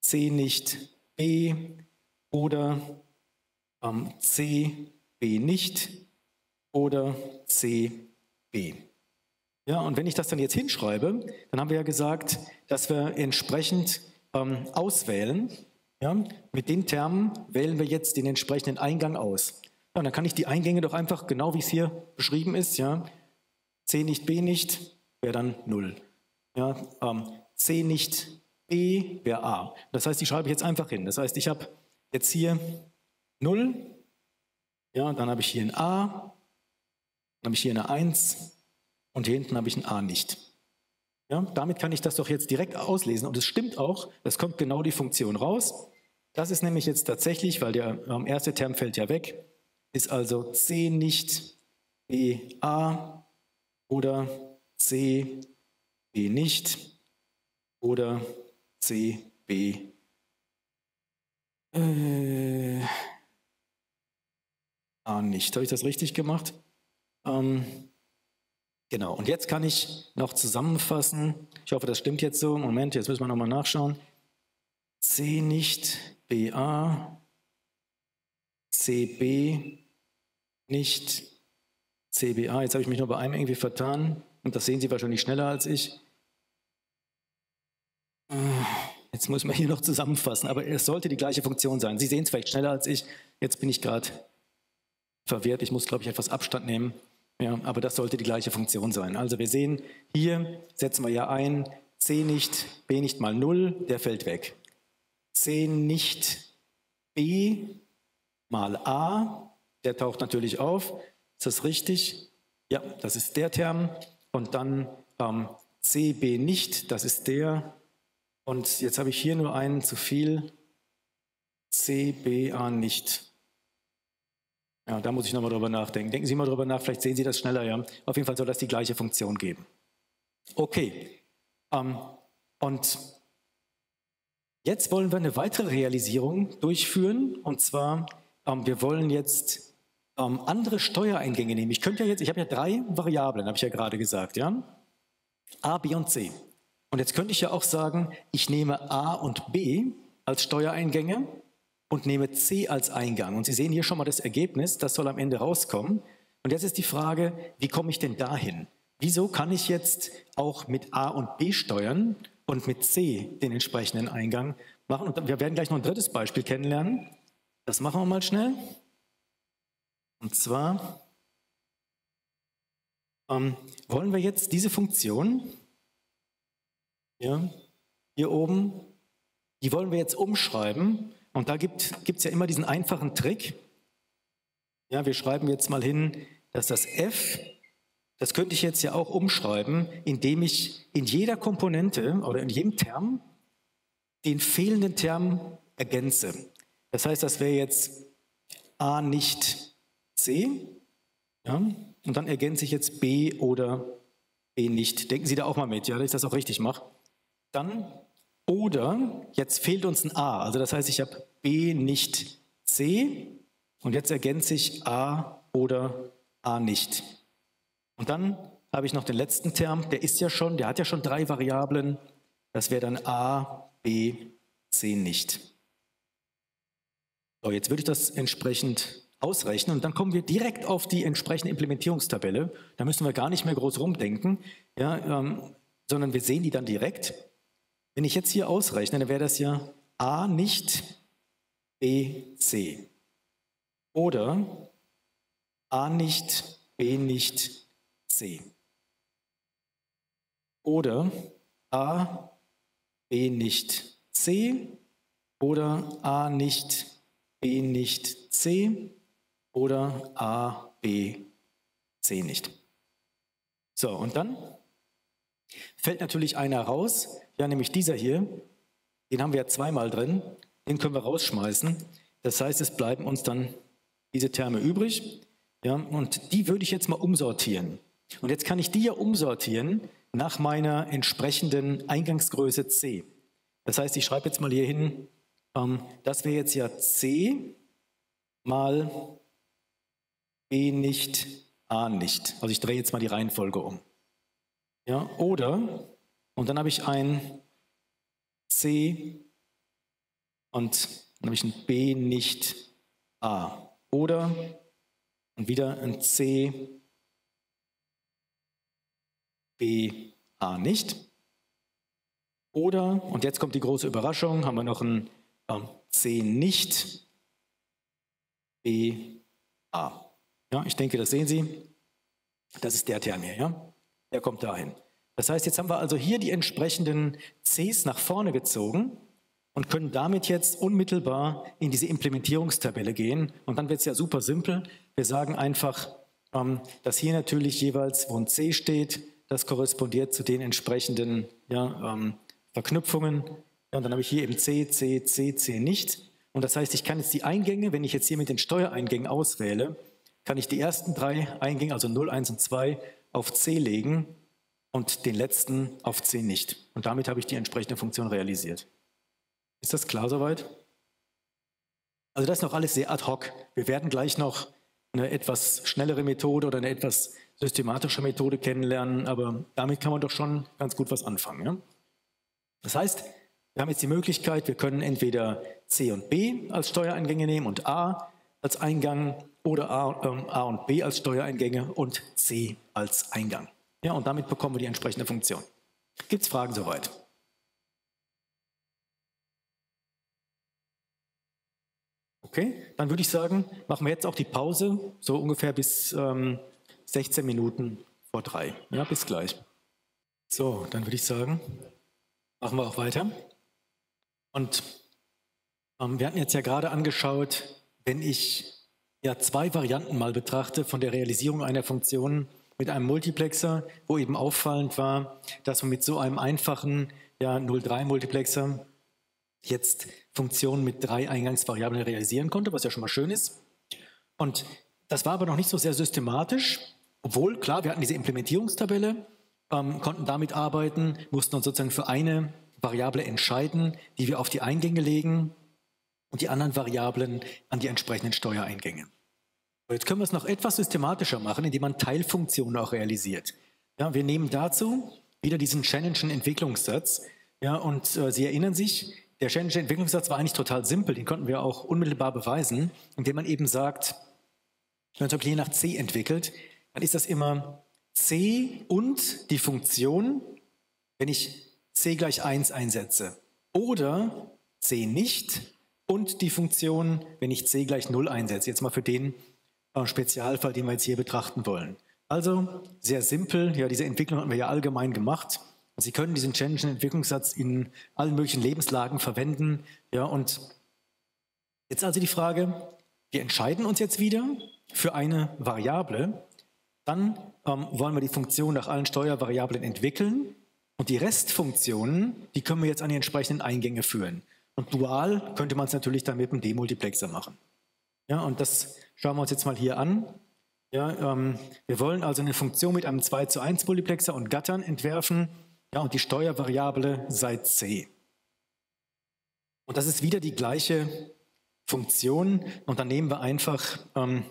C nicht, B oder ähm, C, B nicht oder C, B. Ja, und wenn ich das dann jetzt hinschreibe, dann haben wir ja gesagt, dass wir entsprechend ähm, auswählen. Ja, mit den Termen wählen wir jetzt den entsprechenden Eingang aus. Ja, und dann kann ich die Eingänge doch einfach, genau wie es hier beschrieben ist, ja, C nicht B nicht wäre dann 0. Ja, ähm, C nicht B wäre A. Das heißt, die schreibe ich jetzt einfach hin. Das heißt, ich habe jetzt hier 0, ja, dann habe ich hier ein A, dann habe ich hier eine 1 und hier hinten habe ich ein A nicht. Ja, damit kann ich das doch jetzt direkt auslesen und es stimmt auch, es kommt genau die Funktion raus. Das ist nämlich jetzt tatsächlich, weil der ähm, erste Term fällt ja weg, ist also C nicht B A oder C B nicht oder C B äh, A nicht. Habe ich das richtig gemacht? Ähm, genau, und jetzt kann ich noch zusammenfassen. Ich hoffe, das stimmt jetzt so. Moment, jetzt müssen wir nochmal nachschauen. C nicht BA, CB nicht CBA. Jetzt habe ich mich nur bei einem irgendwie vertan und das sehen Sie wahrscheinlich schneller als ich. Jetzt muss man hier noch zusammenfassen, aber es sollte die gleiche Funktion sein. Sie sehen es vielleicht schneller als ich. Jetzt bin ich gerade verwirrt. Ich muss, glaube ich, etwas Abstand nehmen. Ja, aber das sollte die gleiche Funktion sein. Also wir sehen, hier setzen wir ja ein, C nicht, B nicht mal 0, der fällt weg. C nicht B mal A, der taucht natürlich auf. Ist das richtig? Ja, das ist der Term. Und dann ähm, CB nicht, das ist der. Und jetzt habe ich hier nur einen zu viel. CBA nicht. Ja, da muss ich nochmal drüber nachdenken. Denken Sie mal drüber nach, vielleicht sehen Sie das schneller. Ja. Auf jeden Fall soll das die gleiche Funktion geben. Okay. Ähm, und jetzt wollen wir eine weitere Realisierung durchführen. Und zwar, ähm, wir wollen jetzt ähm, andere Steuereingänge nehmen. Ich könnte ja jetzt, ich habe ja drei Variablen, habe ich ja gerade gesagt, ja? A, B und C. Und jetzt könnte ich ja auch sagen, ich nehme A und B als Steuereingänge und nehme C als Eingang. Und Sie sehen hier schon mal das Ergebnis, das soll am Ende rauskommen. Und jetzt ist die Frage, wie komme ich denn dahin? Wieso kann ich jetzt auch mit A und B steuern und mit C den entsprechenden Eingang machen? Und wir werden gleich noch ein drittes Beispiel kennenlernen. Das machen wir mal schnell. Und zwar ähm, wollen wir jetzt diese Funktion ja, hier oben, die wollen wir jetzt umschreiben und da gibt es ja immer diesen einfachen Trick. Ja, wir schreiben jetzt mal hin, dass das f, das könnte ich jetzt ja auch umschreiben, indem ich in jeder Komponente oder in jedem Term den fehlenden Term ergänze. Das heißt, das wäre jetzt a nicht c. Ja, und dann ergänze ich jetzt b oder b nicht. Denken Sie da auch mal mit, ja, dass ich das auch richtig mache. Dann oder jetzt fehlt uns ein A. Also das heißt, ich habe B nicht C und jetzt ergänze ich A oder A nicht. Und dann habe ich noch den letzten Term, der ist ja schon, der hat ja schon drei Variablen. Das wäre dann A, B, C nicht. So, jetzt würde ich das entsprechend ausrechnen und dann kommen wir direkt auf die entsprechende Implementierungstabelle. Da müssen wir gar nicht mehr groß rumdenken. Ja, ähm, sondern wir sehen die dann direkt. Wenn ich jetzt hier ausrechne, dann wäre das ja a nicht b, c. Oder a nicht, b nicht, c. Oder a, b nicht, c. Oder a nicht, b nicht, c. Oder a, b, c nicht. So, und dann fällt natürlich einer raus, ja, nämlich dieser hier. Den haben wir ja zweimal drin. Den können wir rausschmeißen. Das heißt, es bleiben uns dann diese Terme übrig. Ja, und die würde ich jetzt mal umsortieren. Und jetzt kann ich die ja umsortieren nach meiner entsprechenden Eingangsgröße C. Das heißt, ich schreibe jetzt mal hier hin, ähm, das wäre jetzt ja C mal B nicht, A nicht. Also ich drehe jetzt mal die Reihenfolge um. Ja, oder, und dann habe ich ein C und dann habe ich ein B nicht A. Oder und wieder ein C, B, A nicht. Oder, und jetzt kommt die große Überraschung, haben wir noch ein C nicht, B, A. Ja, ich denke, das sehen Sie. Das ist der Term hier, ja? Der kommt dahin. Das heißt, jetzt haben wir also hier die entsprechenden Cs nach vorne gezogen und können damit jetzt unmittelbar in diese Implementierungstabelle gehen. Und dann wird es ja super simpel. Wir sagen einfach, ähm, dass hier natürlich jeweils, wo ein C steht, das korrespondiert zu den entsprechenden ja, ähm, Verknüpfungen. Und dann habe ich hier eben C, C, C, C nicht. Und das heißt, ich kann jetzt die Eingänge, wenn ich jetzt hier mit den Steuereingängen auswähle, kann ich die ersten drei Eingänge, also 0, 1 und 2, auf C legen und den letzten auf C nicht. Und damit habe ich die entsprechende Funktion realisiert. Ist das klar soweit? Also das ist noch alles sehr ad hoc. Wir werden gleich noch eine etwas schnellere Methode oder eine etwas systematische Methode kennenlernen, aber damit kann man doch schon ganz gut was anfangen. Ja? Das heißt, wir haben jetzt die Möglichkeit, wir können entweder C und B als Steuereingänge nehmen und A als Eingang oder A, äh, A und B als Steuereingänge und C als Eingang. Ja, und damit bekommen wir die entsprechende Funktion. Gibt es Fragen soweit? Okay, dann würde ich sagen, machen wir jetzt auch die Pause, so ungefähr bis ähm, 16 Minuten vor drei. Ja, bis gleich. So, dann würde ich sagen, machen wir auch weiter. Und ähm, wir hatten jetzt ja gerade angeschaut, wenn ich ja zwei Varianten mal betrachte von der Realisierung einer Funktion mit einem Multiplexer, wo eben auffallend war, dass man mit so einem einfachen ja, 0,3-Multiplexer jetzt Funktionen mit drei Eingangsvariablen realisieren konnte, was ja schon mal schön ist. Und das war aber noch nicht so sehr systematisch, obwohl, klar, wir hatten diese Implementierungstabelle, ähm, konnten damit arbeiten, mussten uns sozusagen für eine Variable entscheiden, die wir auf die Eingänge legen und die anderen Variablen an die entsprechenden Steuereingänge. Jetzt können wir es noch etwas systematischer machen, indem man Teilfunktionen auch realisiert. Ja, wir nehmen dazu wieder diesen Shannonschen Entwicklungssatz. Ja, und äh, Sie erinnern sich, der Shannonsche Entwicklungssatz war eigentlich total simpel, den konnten wir auch unmittelbar beweisen, indem man eben sagt, wenn man zum Beispiel je nach C entwickelt, dann ist das immer C und die Funktion, wenn ich C gleich 1 einsetze. Oder C nicht und die Funktion, wenn ich C gleich 0 einsetze. Jetzt mal für den Spezialfall, den wir jetzt hier betrachten wollen. Also sehr simpel, ja, diese Entwicklung hatten wir ja allgemein gemacht. Sie können diesen Shannonschen Entwicklungssatz in allen möglichen Lebenslagen verwenden. Ja, und jetzt also die Frage, wir entscheiden uns jetzt wieder für eine Variable, dann ähm, wollen wir die Funktion nach allen Steuervariablen entwickeln und die Restfunktionen, die können wir jetzt an die entsprechenden Eingänge führen. Und dual könnte man es natürlich dann mit einem Demultiplexer machen. Ja, und das schauen wir uns jetzt mal hier an. Ja, ähm, wir wollen also eine Funktion mit einem 2 zu 1 Multiplexer und Gattern entwerfen. Ja, und die Steuervariable sei c. Und das ist wieder die gleiche Funktion. Und dann nehmen wir einfach ähm,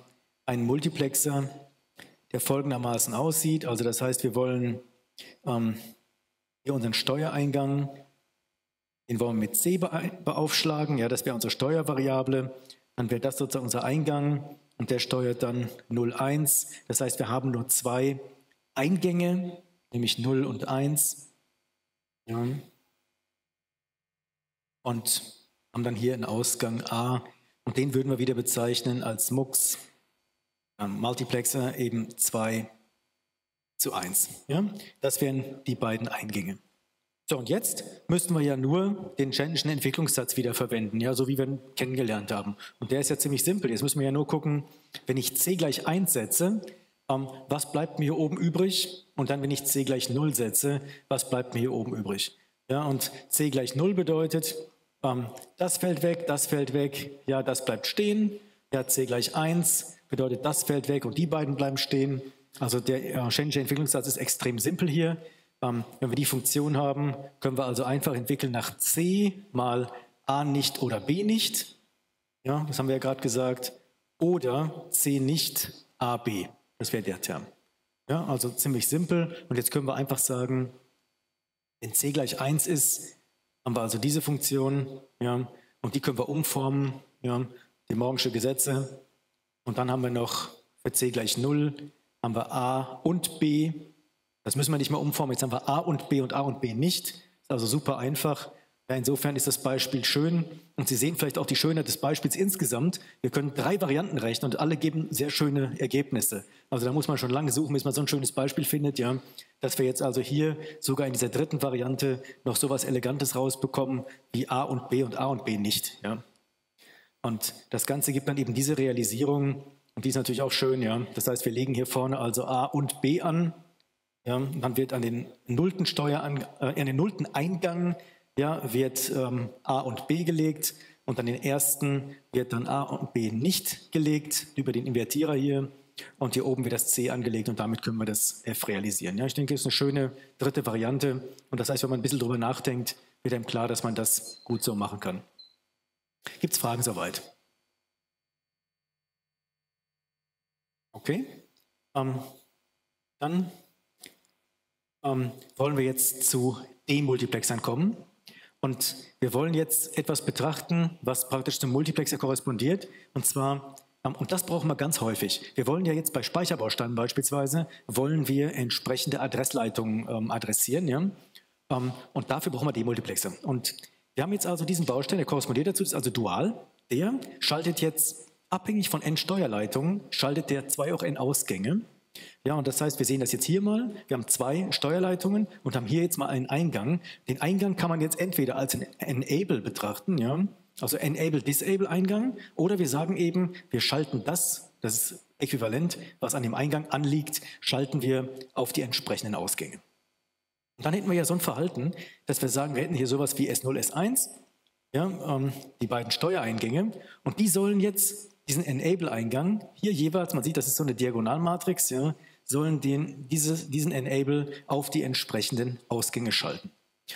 einen Multiplexer, der folgendermaßen aussieht. Also das heißt, wir wollen ähm, hier unseren Steuereingang, den wollen wir mit c beaufschlagen. Ja, das wäre unsere Steuervariable dann wäre das sozusagen unser Eingang und der steuert dann 0, 1. Das heißt, wir haben nur zwei Eingänge, nämlich 0 und 1. Ja. Und haben dann hier einen Ausgang A und den würden wir wieder bezeichnen als MUX, Multiplexer eben 2 zu 1. Ja? Das wären die beiden Eingänge. So, und jetzt müssten wir ja nur den Schendischen Entwicklungssatz wieder verwenden, ja, so wie wir ihn kennengelernt haben. Und der ist ja ziemlich simpel. Jetzt müssen wir ja nur gucken, wenn ich c gleich 1 setze, ähm, was bleibt mir hier oben übrig? Und dann, wenn ich c gleich 0 setze, was bleibt mir hier oben übrig? Ja, und c gleich 0 bedeutet, ähm, das fällt weg, das fällt weg, ja, das bleibt stehen. Ja, c gleich 1 bedeutet, das fällt weg und die beiden bleiben stehen. Also der äh, Schendische Entwicklungssatz ist extrem simpel hier. Ähm, wenn wir die Funktion haben, können wir also einfach entwickeln nach c mal a nicht oder b nicht. Ja, das haben wir ja gerade gesagt. Oder c nicht a b. Das wäre der Term. Ja, also ziemlich simpel. Und jetzt können wir einfach sagen, wenn c gleich 1 ist, haben wir also diese Funktion. Ja, und die können wir umformen. Ja, die Morgensche Gesetze. Und dann haben wir noch für c gleich 0 haben wir a und b das müssen wir nicht mehr umformen. Jetzt haben wir A und B und A und B nicht. Ist also super einfach. Ja, insofern ist das Beispiel schön. Und Sie sehen vielleicht auch die Schönheit des Beispiels insgesamt. Wir können drei Varianten rechnen und alle geben sehr schöne Ergebnisse. Also da muss man schon lange suchen, bis man so ein schönes Beispiel findet. Ja, dass wir jetzt also hier sogar in dieser dritten Variante noch so etwas Elegantes rausbekommen wie A und B und A und B nicht. Ja. Und das Ganze gibt dann eben diese Realisierung. Und die ist natürlich auch schön. Ja. Das heißt, wir legen hier vorne also A und B an. Ja, dann wird an den nullten Steueran äh, an den nullten Eingang ja, wird ähm, A und B gelegt und an den ersten wird dann A und B nicht gelegt über den Invertierer hier und hier oben wird das C angelegt und damit können wir das F realisieren. Ja, ich denke, das ist eine schöne dritte Variante und das heißt, wenn man ein bisschen drüber nachdenkt, wird einem klar, dass man das gut so machen kann. Gibt es Fragen soweit? Okay. Ähm, dann ähm, wollen wir jetzt zu Demultiplexern kommen. Und wir wollen jetzt etwas betrachten, was praktisch zum Multiplexer korrespondiert. Und zwar, ähm, und das brauchen wir ganz häufig. Wir wollen ja jetzt bei Speicherbausteinen beispielsweise, wollen wir entsprechende Adressleitungen ähm, adressieren. Ja? Ähm, und dafür brauchen wir Demultiplexer. Und wir haben jetzt also diesen Baustein, der korrespondiert dazu, ist also dual. Der schaltet jetzt abhängig von n Steuerleitungen, schaltet der zwei auch n Ausgänge. Ja, und das heißt, wir sehen das jetzt hier mal. Wir haben zwei Steuerleitungen und haben hier jetzt mal einen Eingang. Den Eingang kann man jetzt entweder als ein Enable betrachten, ja, also Enable-Disable-Eingang, oder wir sagen eben, wir schalten das, das ist äquivalent, was an dem Eingang anliegt, schalten wir auf die entsprechenden Ausgänge. Und dann hätten wir ja so ein Verhalten, dass wir sagen, wir hätten hier sowas wie S0, S1, ja, ähm, die beiden Steuereingänge, und die sollen jetzt diesen Enable-Eingang, hier jeweils, man sieht, das ist so eine Diagonalmatrix, ja, sollen den, diese, diesen Enable auf die entsprechenden Ausgänge schalten.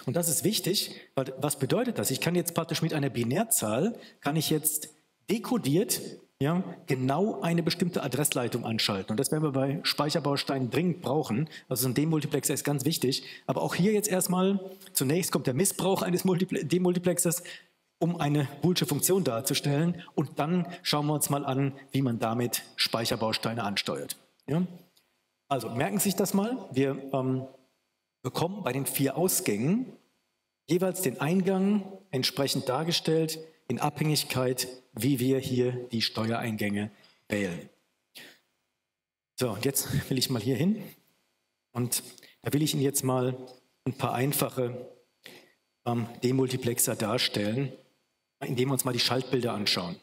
Und das ist wichtig, weil was bedeutet das? Ich kann jetzt praktisch mit einer Binärzahl, kann ich jetzt dekodiert ja, genau eine bestimmte Adressleitung anschalten. Und das werden wir bei Speicherbausteinen dringend brauchen. Also ein Demultiplexer ist ganz wichtig. Aber auch hier jetzt erstmal, zunächst kommt der Missbrauch eines Demultiplexers um eine boolsche Funktion darzustellen. Und dann schauen wir uns mal an, wie man damit Speicherbausteine ansteuert. Ja? Also merken Sie sich das mal. Wir ähm, bekommen bei den vier Ausgängen jeweils den Eingang entsprechend dargestellt in Abhängigkeit, wie wir hier die Steuereingänge wählen. So, und jetzt will ich mal hier hin und da will ich Ihnen jetzt mal ein paar einfache ähm, Demultiplexer darstellen, indem wir uns mal die Schaltbilder anschauen.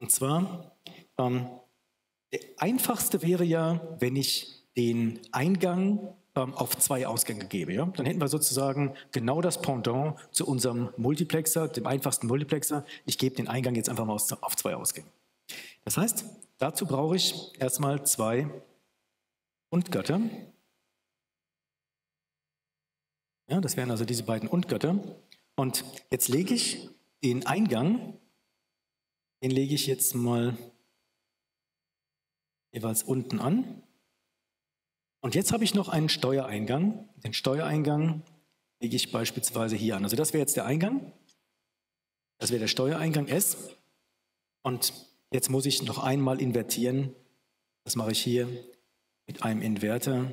Und zwar, ähm, der einfachste wäre ja, wenn ich den Eingang ähm, auf zwei Ausgänge gebe. Ja? Dann hätten wir sozusagen genau das Pendant zu unserem Multiplexer, dem einfachsten Multiplexer. Ich gebe den Eingang jetzt einfach mal auf zwei Ausgänge. Das heißt, dazu brauche ich erstmal zwei Undgötter. Ja, das wären also diese beiden Undgötter. Und jetzt lege ich den Eingang, den lege ich jetzt mal jeweils unten an. Und jetzt habe ich noch einen Steuereingang. Den Steuereingang lege ich beispielsweise hier an. Also das wäre jetzt der Eingang. Das wäre der Steuereingang S. Und jetzt muss ich noch einmal invertieren. Das mache ich hier mit einem Inverter.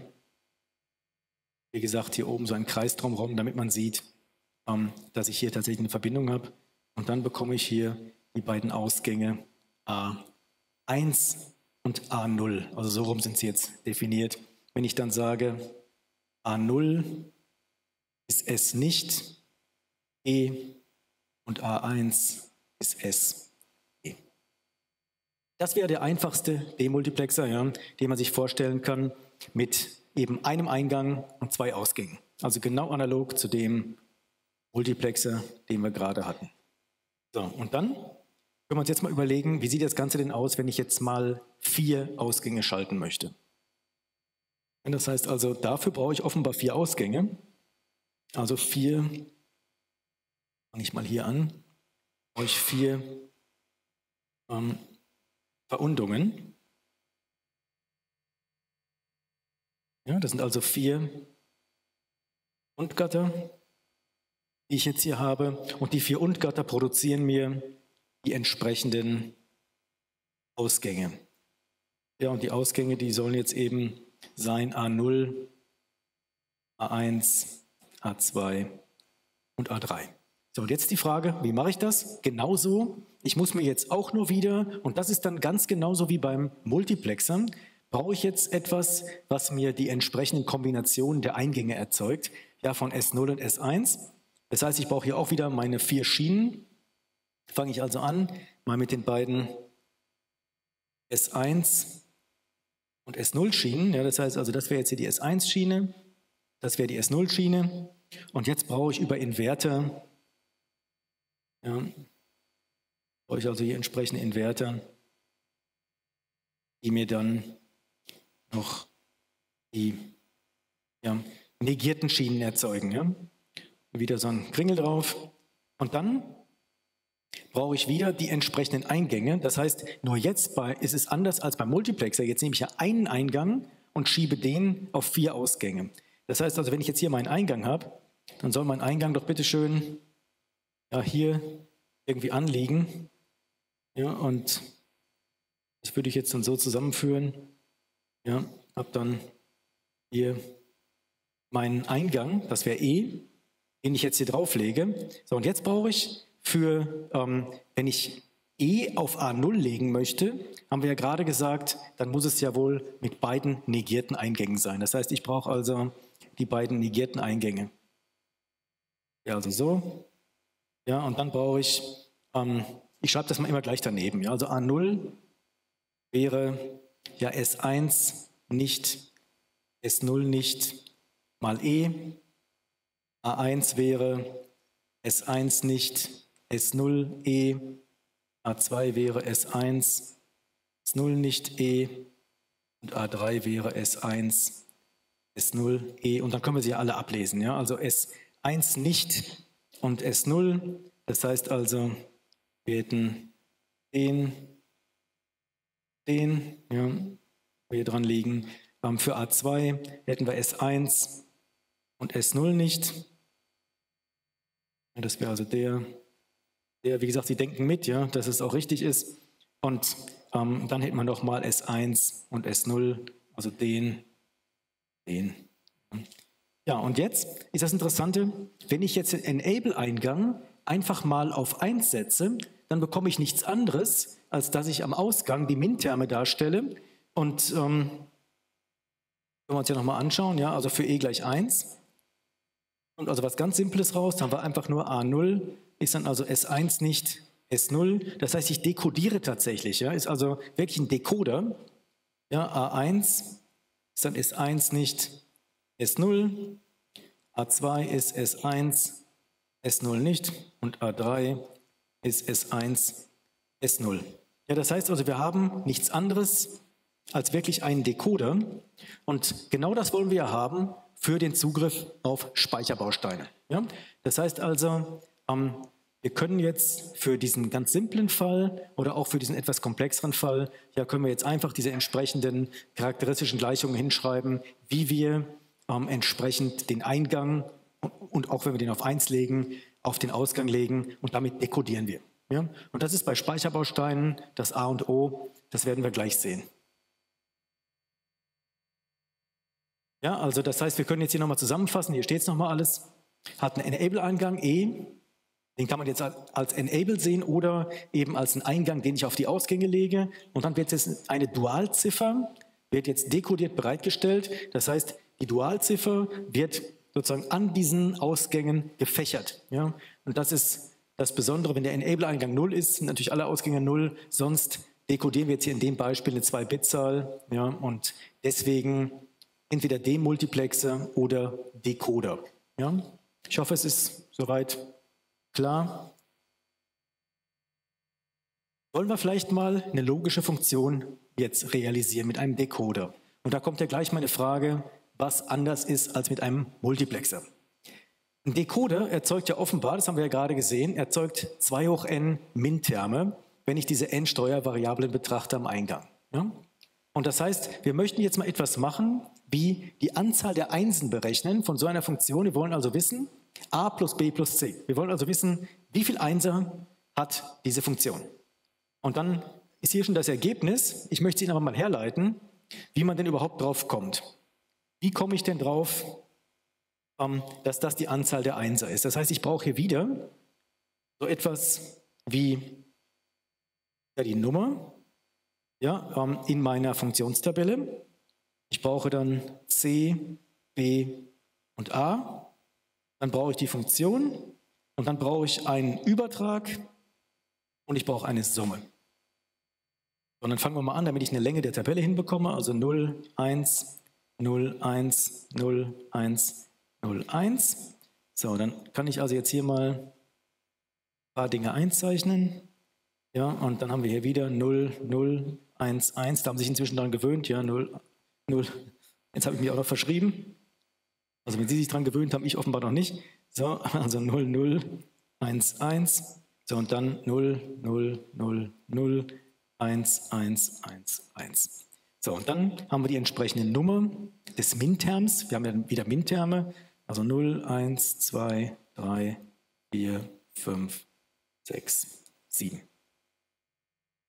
wie gesagt, hier oben so einen Kreis drumherum, damit man sieht, ähm, dass ich hier tatsächlich eine Verbindung habe. Und dann bekomme ich hier die beiden Ausgänge A1 und A0. Also so rum sind sie jetzt definiert. Wenn ich dann sage, A0 ist S nicht, E und A1 ist S. E. Das wäre der einfachste Demultiplexer, ja, den man sich vorstellen kann, mit eben einem Eingang und zwei Ausgängen. Also genau analog zu dem Multiplexer, den wir gerade hatten. So, und dann können wir uns jetzt mal überlegen, wie sieht das Ganze denn aus, wenn ich jetzt mal vier Ausgänge schalten möchte. Das heißt also, dafür brauche ich offenbar vier Ausgänge. Also vier, fange ich mal hier an, brauche ich vier ähm, Verundungen. Ja, das sind also vier Undgatter, die ich jetzt hier habe. Und die vier Undgatter produzieren mir die entsprechenden Ausgänge. Ja, und die Ausgänge, die sollen jetzt eben sein A0, A1, A2 und A3. So, und jetzt die Frage, wie mache ich das? Genauso, ich muss mir jetzt auch nur wieder, und das ist dann ganz genauso wie beim Multiplexer, brauche ich jetzt etwas, was mir die entsprechenden Kombinationen der Eingänge erzeugt, ja, von S0 und S1. Das heißt, ich brauche hier auch wieder meine vier Schienen, fange ich also an, mal mit den beiden S1 und S0-Schienen. Ja, das heißt also, das wäre jetzt hier die S1-Schiene, das wäre die S0-Schiene. Und jetzt brauche ich über Inverter, ja, brauche ich also hier entsprechende Inverter, die mir dann noch die ja, negierten Schienen erzeugen. Ja. Wieder so ein Kringel drauf. Und dann brauche ich wieder die entsprechenden Eingänge. Das heißt, nur jetzt bei, ist es anders als beim Multiplexer. Jetzt nehme ich ja einen Eingang und schiebe den auf vier Ausgänge. Das heißt also, wenn ich jetzt hier meinen Eingang habe, dann soll mein Eingang doch bitte schön ja, hier irgendwie anliegen. Ja, und das würde ich jetzt dann so zusammenführen. Ja, habe dann hier meinen Eingang, das wäre E, den ich jetzt hier drauflege. So, und jetzt brauche ich für, ähm, wenn ich E auf A0 legen möchte, haben wir ja gerade gesagt, dann muss es ja wohl mit beiden negierten Eingängen sein. Das heißt, ich brauche also die beiden negierten Eingänge. Ja, also so. Ja, und dann brauche ich, ähm, ich schreibe das mal immer gleich daneben. Ja, also A0 wäre ja S1 nicht, S0 nicht mal E. A1 wäre S1 nicht S0 E, A2 wäre S1, S0 nicht E und A3 wäre S1, S0 E und dann können wir sie ja alle ablesen. Ja? Also S1 nicht und S0, das heißt also, wir hätten den, den, ja, wo hier dran liegen. Für A2 hätten wir S1 und S0 nicht. Das wäre also der, der, wie gesagt, sie denken mit, ja, dass es auch richtig ist. Und ähm, dann hätten wir nochmal S1 und S0, also den, den. Ja, und jetzt ist das Interessante, wenn ich jetzt den Enable-Eingang einfach mal auf 1 setze, dann bekomme ich nichts anderes, als dass ich am Ausgang die Min-Terme darstelle. Und ähm, können wir uns ja nochmal anschauen, ja, also für e gleich 1. Und also was ganz Simples raus, dann haben wir einfach nur A0 ist dann also S1 nicht S0. Das heißt, ich dekodiere tatsächlich, ja, ist also wirklich ein Decoder. Ja, A1 ist dann S1 nicht S0, A2 ist S1, S0 nicht und A3 ist S1, S0. Ja, das heißt also, wir haben nichts anderes als wirklich einen Decoder und genau das wollen wir haben für den Zugriff auf Speicherbausteine. Ja? Das heißt also, ähm, wir können jetzt für diesen ganz simplen Fall oder auch für diesen etwas komplexeren Fall, ja, können wir jetzt einfach diese entsprechenden charakteristischen Gleichungen hinschreiben, wie wir ähm, entsprechend den Eingang und auch wenn wir den auf 1 legen, auf den Ausgang legen und damit dekodieren wir. Ja? Und das ist bei Speicherbausteinen das A und O, das werden wir gleich sehen. Ja, also das heißt, wir können jetzt hier nochmal zusammenfassen, hier steht es nochmal alles. Hat einen Enable-Eingang E, den kann man jetzt als Enable sehen oder eben als einen Eingang, den ich auf die Ausgänge lege. Und dann wird jetzt eine Dualziffer, wird jetzt dekodiert bereitgestellt. Das heißt, die Dualziffer wird sozusagen an diesen Ausgängen gefächert. Ja? Und das ist das Besondere, wenn der Enable-Eingang 0 ist, sind natürlich alle Ausgänge 0, sonst dekodieren wir jetzt hier in dem Beispiel eine 2-Bit-Zahl. Ja? Und deswegen entweder Demultiplexer oder Decoder. Ja? Ich hoffe, es ist soweit klar. Wollen wir vielleicht mal eine logische Funktion jetzt realisieren mit einem Decoder? Und da kommt ja gleich meine Frage, was anders ist als mit einem Multiplexer. Ein Decoder erzeugt ja offenbar, das haben wir ja gerade gesehen, erzeugt 2 hoch n Min-Terme, wenn ich diese n-Steuervariablen betrachte am Eingang. Ja? Und das heißt, wir möchten jetzt mal etwas machen, wie die Anzahl der Einsen berechnen von so einer Funktion. Wir wollen also wissen, a plus b plus c. Wir wollen also wissen, wie viel Einser hat diese Funktion. Und dann ist hier schon das Ergebnis. Ich möchte es Ihnen aber mal herleiten, wie man denn überhaupt drauf kommt. Wie komme ich denn drauf, ähm, dass das die Anzahl der Einser ist? Das heißt, ich brauche hier wieder so etwas wie die Nummer ja, ähm, in meiner Funktionstabelle. Ich brauche dann C, B und A. Dann brauche ich die Funktion und dann brauche ich einen Übertrag und ich brauche eine Summe. Und dann fangen wir mal an, damit ich eine Länge der Tabelle hinbekomme. Also 0, 1, 0, 1, 0, 1, 0, 1. So, dann kann ich also jetzt hier mal ein paar Dinge einzeichnen. Ja, und dann haben wir hier wieder 0, 0, 1, 1. Da haben sich inzwischen daran gewöhnt. Ja, 0, 0. Jetzt habe ich mich auch noch verschrieben. Also wenn Sie sich daran gewöhnt haben, ich offenbar noch nicht. So, also 0, 0, 1, 1. So, und dann 0, 0, 0, 0, 1, 1, 1, 1. So, und dann haben wir die entsprechende Nummer des Minterms. Wir haben ja wieder Minterme. Also 0, 1, 2, 3, 4, 5, 6, 7.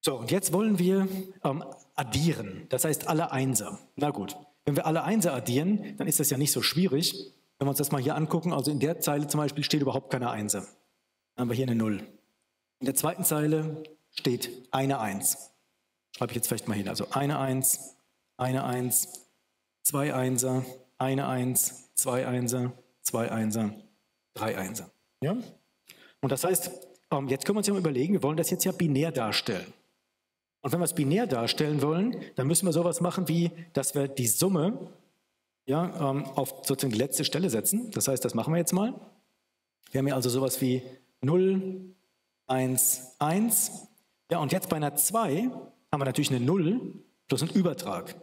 So, und jetzt wollen wir ähm, addieren. Das heißt alle Einser. Na gut, wenn wir alle Einser addieren, dann ist das ja nicht so schwierig. Wenn wir uns das mal hier angucken, also in der Zeile zum Beispiel steht überhaupt keine Einser. Dann haben wir hier eine 0. In der zweiten Zeile steht eine 1. Schreibe ich jetzt vielleicht mal hin. Also eine 1, eine 1, zwei Einser, eine 1, zwei Einser, zwei Einser, drei Einser. Ja? Und das heißt, ähm, jetzt können wir uns ja mal überlegen, wir wollen das jetzt ja binär darstellen. Und wenn wir es binär darstellen wollen, dann müssen wir sowas machen wie, dass wir die Summe ja, ähm, auf sozusagen die letzte Stelle setzen. Das heißt, das machen wir jetzt mal. Wir haben hier also sowas wie 0, 1, 1. Ja, und jetzt bei einer 2 haben wir natürlich eine 0 plus einen Übertrag.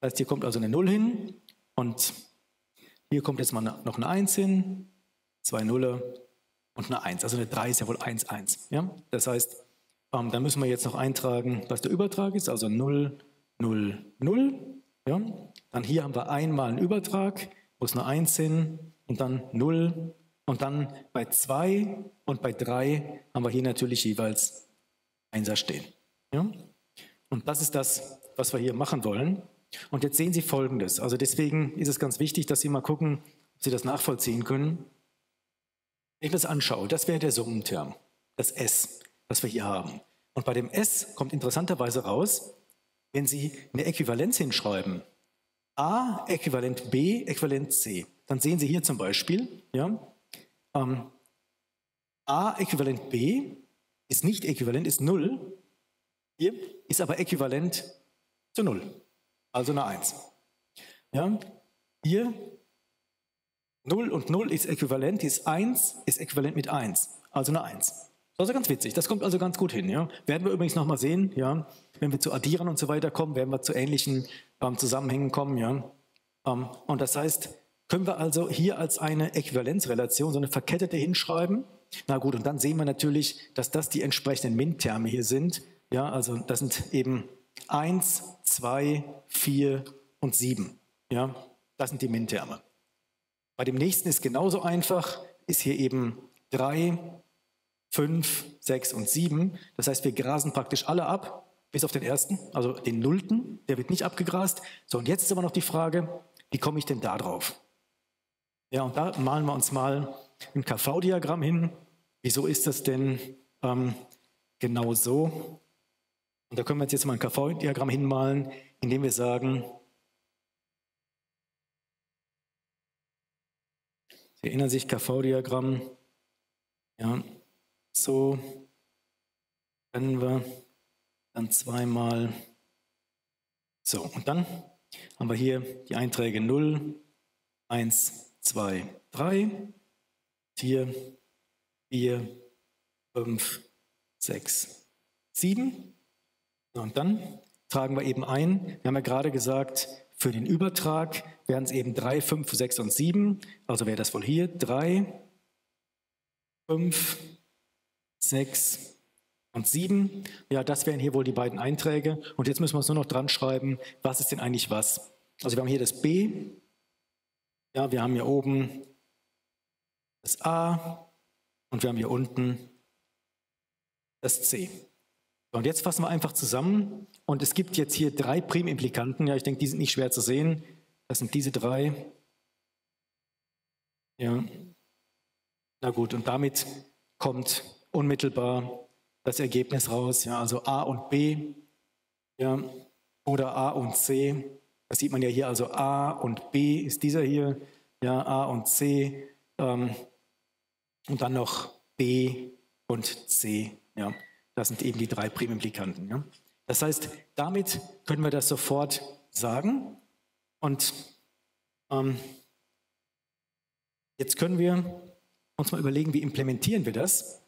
Das heißt, hier kommt also eine 0 hin und hier kommt jetzt mal noch eine 1 hin, zwei Nuller und eine 1. Also eine 3 ist ja wohl 1, 1. Ja? Das heißt, ähm, dann müssen wir jetzt noch eintragen, was der Übertrag ist, also 0, 0, 0. Ja? Dann hier haben wir einmal einen Übertrag, muss eine 1 hin und dann 0. Und dann bei 2 und bei 3 haben wir hier natürlich jeweils 1er stehen. Ja? Und das ist das, was wir hier machen wollen. Und jetzt sehen Sie Folgendes. Also deswegen ist es ganz wichtig, dass Sie mal gucken, ob Sie das nachvollziehen können. Wenn ich das anschaue, das wäre der Summenterm, das S was wir hier haben. Und bei dem S kommt interessanterweise raus, wenn Sie eine Äquivalenz hinschreiben, A äquivalent B äquivalent C, dann sehen Sie hier zum Beispiel, ja, ähm, A äquivalent B ist nicht äquivalent, ist 0. Hier ist aber äquivalent zu 0, also eine 1. Ja, hier 0 und 0 ist äquivalent, ist 1 ist äquivalent mit 1, also eine 1. Das ist also ganz witzig. Das kommt also ganz gut hin. Ja? Werden wir übrigens nochmal sehen, ja? wenn wir zu Addieren und so weiter kommen, werden wir zu ähnlichen ähm, Zusammenhängen kommen. Ja? Ähm, und das heißt, können wir also hier als eine Äquivalenzrelation so eine verkettete hinschreiben? Na gut, und dann sehen wir natürlich, dass das die entsprechenden MINT-Terme hier sind. Ja, also das sind eben 1, 2, 4 und 7. Ja, das sind die MINT-Terme. Bei dem nächsten ist genauso einfach, ist hier eben 3, 5, 6 und 7. Das heißt, wir grasen praktisch alle ab, bis auf den ersten, also den Nullten, der wird nicht abgegrast. So, und jetzt ist aber noch die Frage, Wie komme ich denn da drauf? Ja, und da malen wir uns mal ein KV-Diagramm hin. Wieso ist das denn ähm, genau so? Und da können wir jetzt mal ein KV-Diagramm hinmalen, indem wir sagen, Sie erinnern sich, KV-Diagramm, ja, so können wir dann zweimal, so, und dann haben wir hier die Einträge 0, 1, 2, 3, 4, 4, 5, 6, 7. Und dann tragen wir eben ein, wir haben ja gerade gesagt, für den Übertrag wären es eben 3, 5, 6 und 7. Also wäre das wohl hier 3, 5, 6 und 7. Ja, das wären hier wohl die beiden Einträge. Und jetzt müssen wir uns nur noch dran schreiben, was ist denn eigentlich was. Also wir haben hier das B, ja, wir haben hier oben das A und wir haben hier unten das C. Und jetzt fassen wir einfach zusammen. Und es gibt jetzt hier drei Primimplikanten. Ja, ich denke, die sind nicht schwer zu sehen. Das sind diese drei. Ja. Na gut, und damit kommt unmittelbar das Ergebnis raus. Ja, also A und B. Ja, oder A und C. Das sieht man ja hier. Also A und B ist dieser hier. Ja, A und C. Ähm, und dann noch B und C. Ja. Das sind eben die drei Primimplikanten. Ja? Das heißt, damit können wir das sofort sagen. Und ähm, jetzt können wir uns mal überlegen, wie implementieren wir das.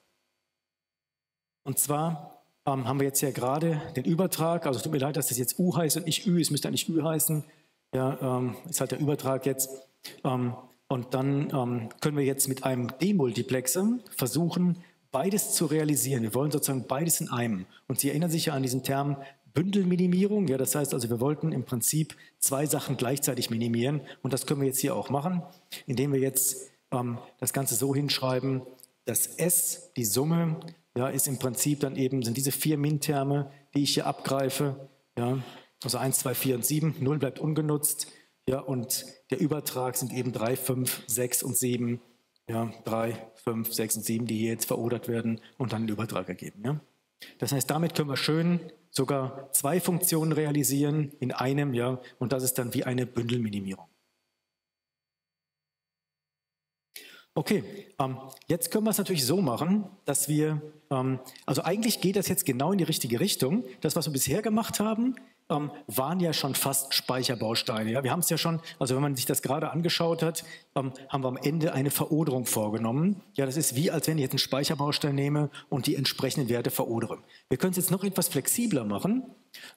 Und zwar ähm, haben wir jetzt ja gerade den Übertrag, also tut mir leid, dass das jetzt U heißt und nicht Ü, es müsste eigentlich Ü heißen. Ja, ähm, ist halt der Übertrag jetzt. Ähm, und dann ähm, können wir jetzt mit einem Demultiplexer versuchen, beides zu realisieren. Wir wollen sozusagen beides in einem. Und Sie erinnern sich ja an diesen Term Bündelminimierung. Ja, das heißt also, wir wollten im Prinzip zwei Sachen gleichzeitig minimieren. Und das können wir jetzt hier auch machen, indem wir jetzt ähm, das Ganze so hinschreiben, dass S, die Summe, ja, ist im Prinzip dann eben, sind diese vier Min-Terme, die ich hier abgreife. Ja, also 1, 2, 4 und 7. 0 bleibt ungenutzt. Ja, und der Übertrag sind eben 3, 5, 6 und 7 ja, drei, fünf, sechs und sieben, die hier jetzt verordert werden und dann einen Übertrag ergeben. Ja? Das heißt, damit können wir schön sogar zwei Funktionen realisieren in einem, ja, und das ist dann wie eine Bündelminimierung. Okay, ähm, jetzt können wir es natürlich so machen, dass wir, ähm, also eigentlich geht das jetzt genau in die richtige Richtung. Das, was wir bisher gemacht haben, ähm, waren ja schon fast Speicherbausteine. Ja? Wir haben es ja schon, also wenn man sich das gerade angeschaut hat, ähm, haben wir am Ende eine Veroderung vorgenommen. Ja, das ist wie, als wenn ich jetzt einen Speicherbaustein nehme und die entsprechenden Werte verodere. Wir können es jetzt noch etwas flexibler machen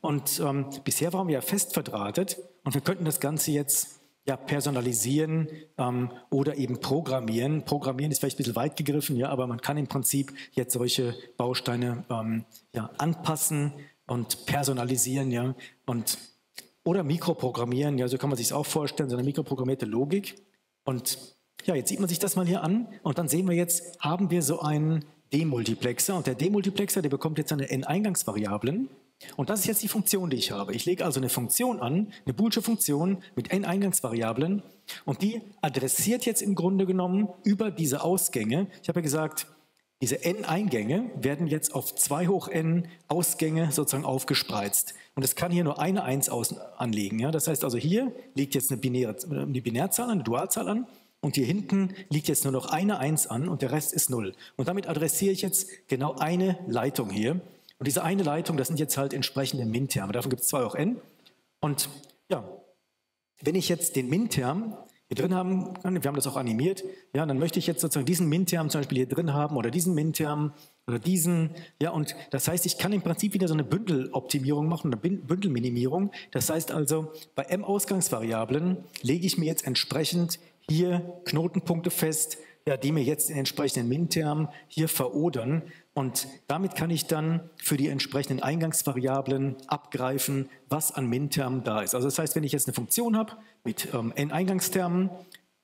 und ähm, bisher waren wir ja fest verdrahtet und wir könnten das Ganze jetzt ja, personalisieren ähm, oder eben programmieren. Programmieren ist vielleicht ein bisschen weit gegriffen, ja, aber man kann im Prinzip jetzt solche Bausteine ähm, ja, anpassen und personalisieren, ja, und oder mikroprogrammieren, ja, so kann man sich auch vorstellen, so eine mikroprogrammierte Logik. Und ja, jetzt sieht man sich das mal hier an und dann sehen wir jetzt, haben wir so einen Demultiplexer und der Demultiplexer, der bekommt jetzt seine n-Eingangsvariablen und das ist jetzt die Funktion, die ich habe. Ich lege also eine Funktion an, eine boolsche Funktion mit n Eingangsvariablen und die adressiert jetzt im Grunde genommen über diese Ausgänge. Ich habe ja gesagt, diese n Eingänge werden jetzt auf 2 hoch n Ausgänge sozusagen aufgespreizt. Und es kann hier nur eine 1 aus anlegen. Ja? Das heißt also, hier liegt jetzt eine, binäre, eine Binärzahl eine Dualzahl an. Und hier hinten liegt jetzt nur noch eine 1 an und der Rest ist 0. Und damit adressiere ich jetzt genau eine Leitung hier. Und diese eine Leitung, das sind jetzt halt entsprechende Min-Terme. Davon gibt es zwei auch n. Und ja, wenn ich jetzt den Min-Term hier drin haben kann, wir haben das auch animiert, ja, dann möchte ich jetzt sozusagen diesen Min-Term zum Beispiel hier drin haben oder diesen Min-Term oder diesen, ja, und das heißt, ich kann im Prinzip wieder so eine Bündeloptimierung machen, eine Bündelminimierung. Das heißt also, bei m-Ausgangsvariablen lege ich mir jetzt entsprechend hier Knotenpunkte fest, ja, die mir jetzt den entsprechenden Min-Term hier verodern. Und damit kann ich dann für die entsprechenden Eingangsvariablen abgreifen, was an Min-Termen da ist. Also das heißt, wenn ich jetzt eine Funktion habe mit ähm, n Eingangstermen,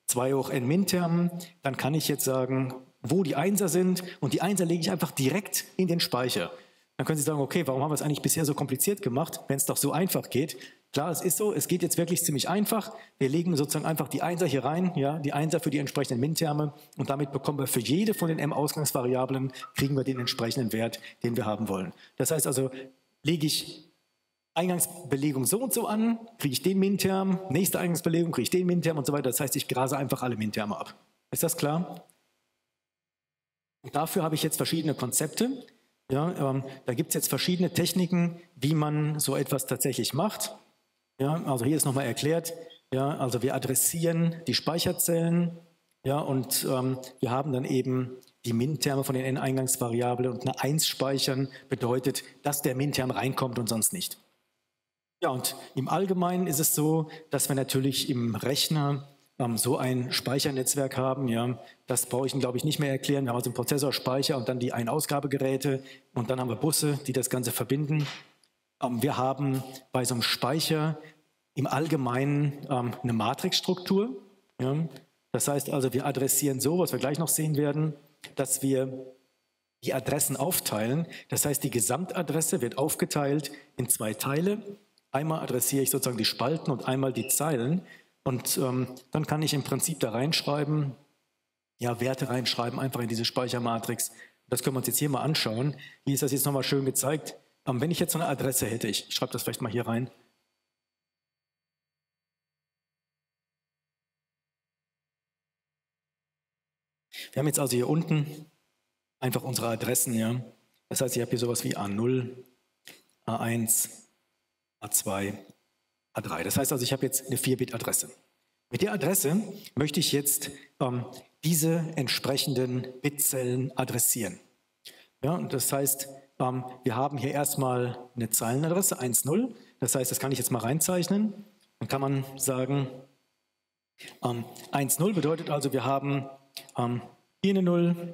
2 hoch n Min-Termen, dann kann ich jetzt sagen, wo die Einser sind und die Einser lege ich einfach direkt in den Speicher. Dann können Sie sagen, okay, warum haben wir es eigentlich bisher so kompliziert gemacht, wenn es doch so einfach geht? Klar, es ist so, es geht jetzt wirklich ziemlich einfach. Wir legen sozusagen einfach die Einser hier rein, ja, die Einser für die entsprechenden Min-Terme und damit bekommen wir für jede von den m-Ausgangsvariablen, kriegen wir den entsprechenden Wert, den wir haben wollen. Das heißt also, lege ich Eingangsbelegung so und so an, kriege ich den Min-Term, nächste Eingangsbelegung kriege ich den Min-Term und so weiter. Das heißt, ich grase einfach alle Min-Terme ab. Ist das klar? Und dafür habe ich jetzt verschiedene Konzepte. Ja, ähm, da gibt es jetzt verschiedene Techniken, wie man so etwas tatsächlich macht. Ja, also hier ist nochmal erklärt, ja, also wir adressieren die Speicherzellen ja, und ähm, wir haben dann eben die Min-Terme von den N-Eingangsvariablen und eine 1 speichern bedeutet, dass der Min-Term reinkommt und sonst nicht. Ja, und im Allgemeinen ist es so, dass wir natürlich im Rechner ähm, so ein Speichernetzwerk haben. Ja, das brauche ich Ihnen, glaube ich, nicht mehr erklären. Wir haben also einen Prozessor, Speicher und dann die Ein-Ausgabegeräte und dann haben wir Busse, die das Ganze verbinden. Ähm, wir haben bei so einem Speicher im Allgemeinen ähm, eine Matrixstruktur. Das heißt also, wir adressieren so, was wir gleich noch sehen werden, dass wir die Adressen aufteilen. Das heißt, die Gesamtadresse wird aufgeteilt in zwei Teile. Einmal adressiere ich sozusagen die Spalten und einmal die Zeilen. Und ähm, dann kann ich im Prinzip da reinschreiben, ja, Werte reinschreiben, einfach in diese Speichermatrix. Das können wir uns jetzt hier mal anschauen. Hier ist das jetzt nochmal schön gezeigt. Ähm, wenn ich jetzt so eine Adresse hätte, ich schreibe das vielleicht mal hier rein. Wir haben jetzt also hier unten einfach unsere Adressen, ja. Das heißt, ich habe hier sowas wie A0, A1, A2, A3. Das heißt also, ich habe jetzt eine 4-Bit-Adresse. Mit der Adresse möchte ich jetzt ähm, diese entsprechenden Bitzellen adressieren. Ja, das heißt, wir haben hier erstmal eine Zeilenadresse 1.0. Das heißt, das kann ich jetzt mal reinzeichnen. Dann kann man sagen, ähm, 1.0 bedeutet also, wir haben ähm, hier eine 0,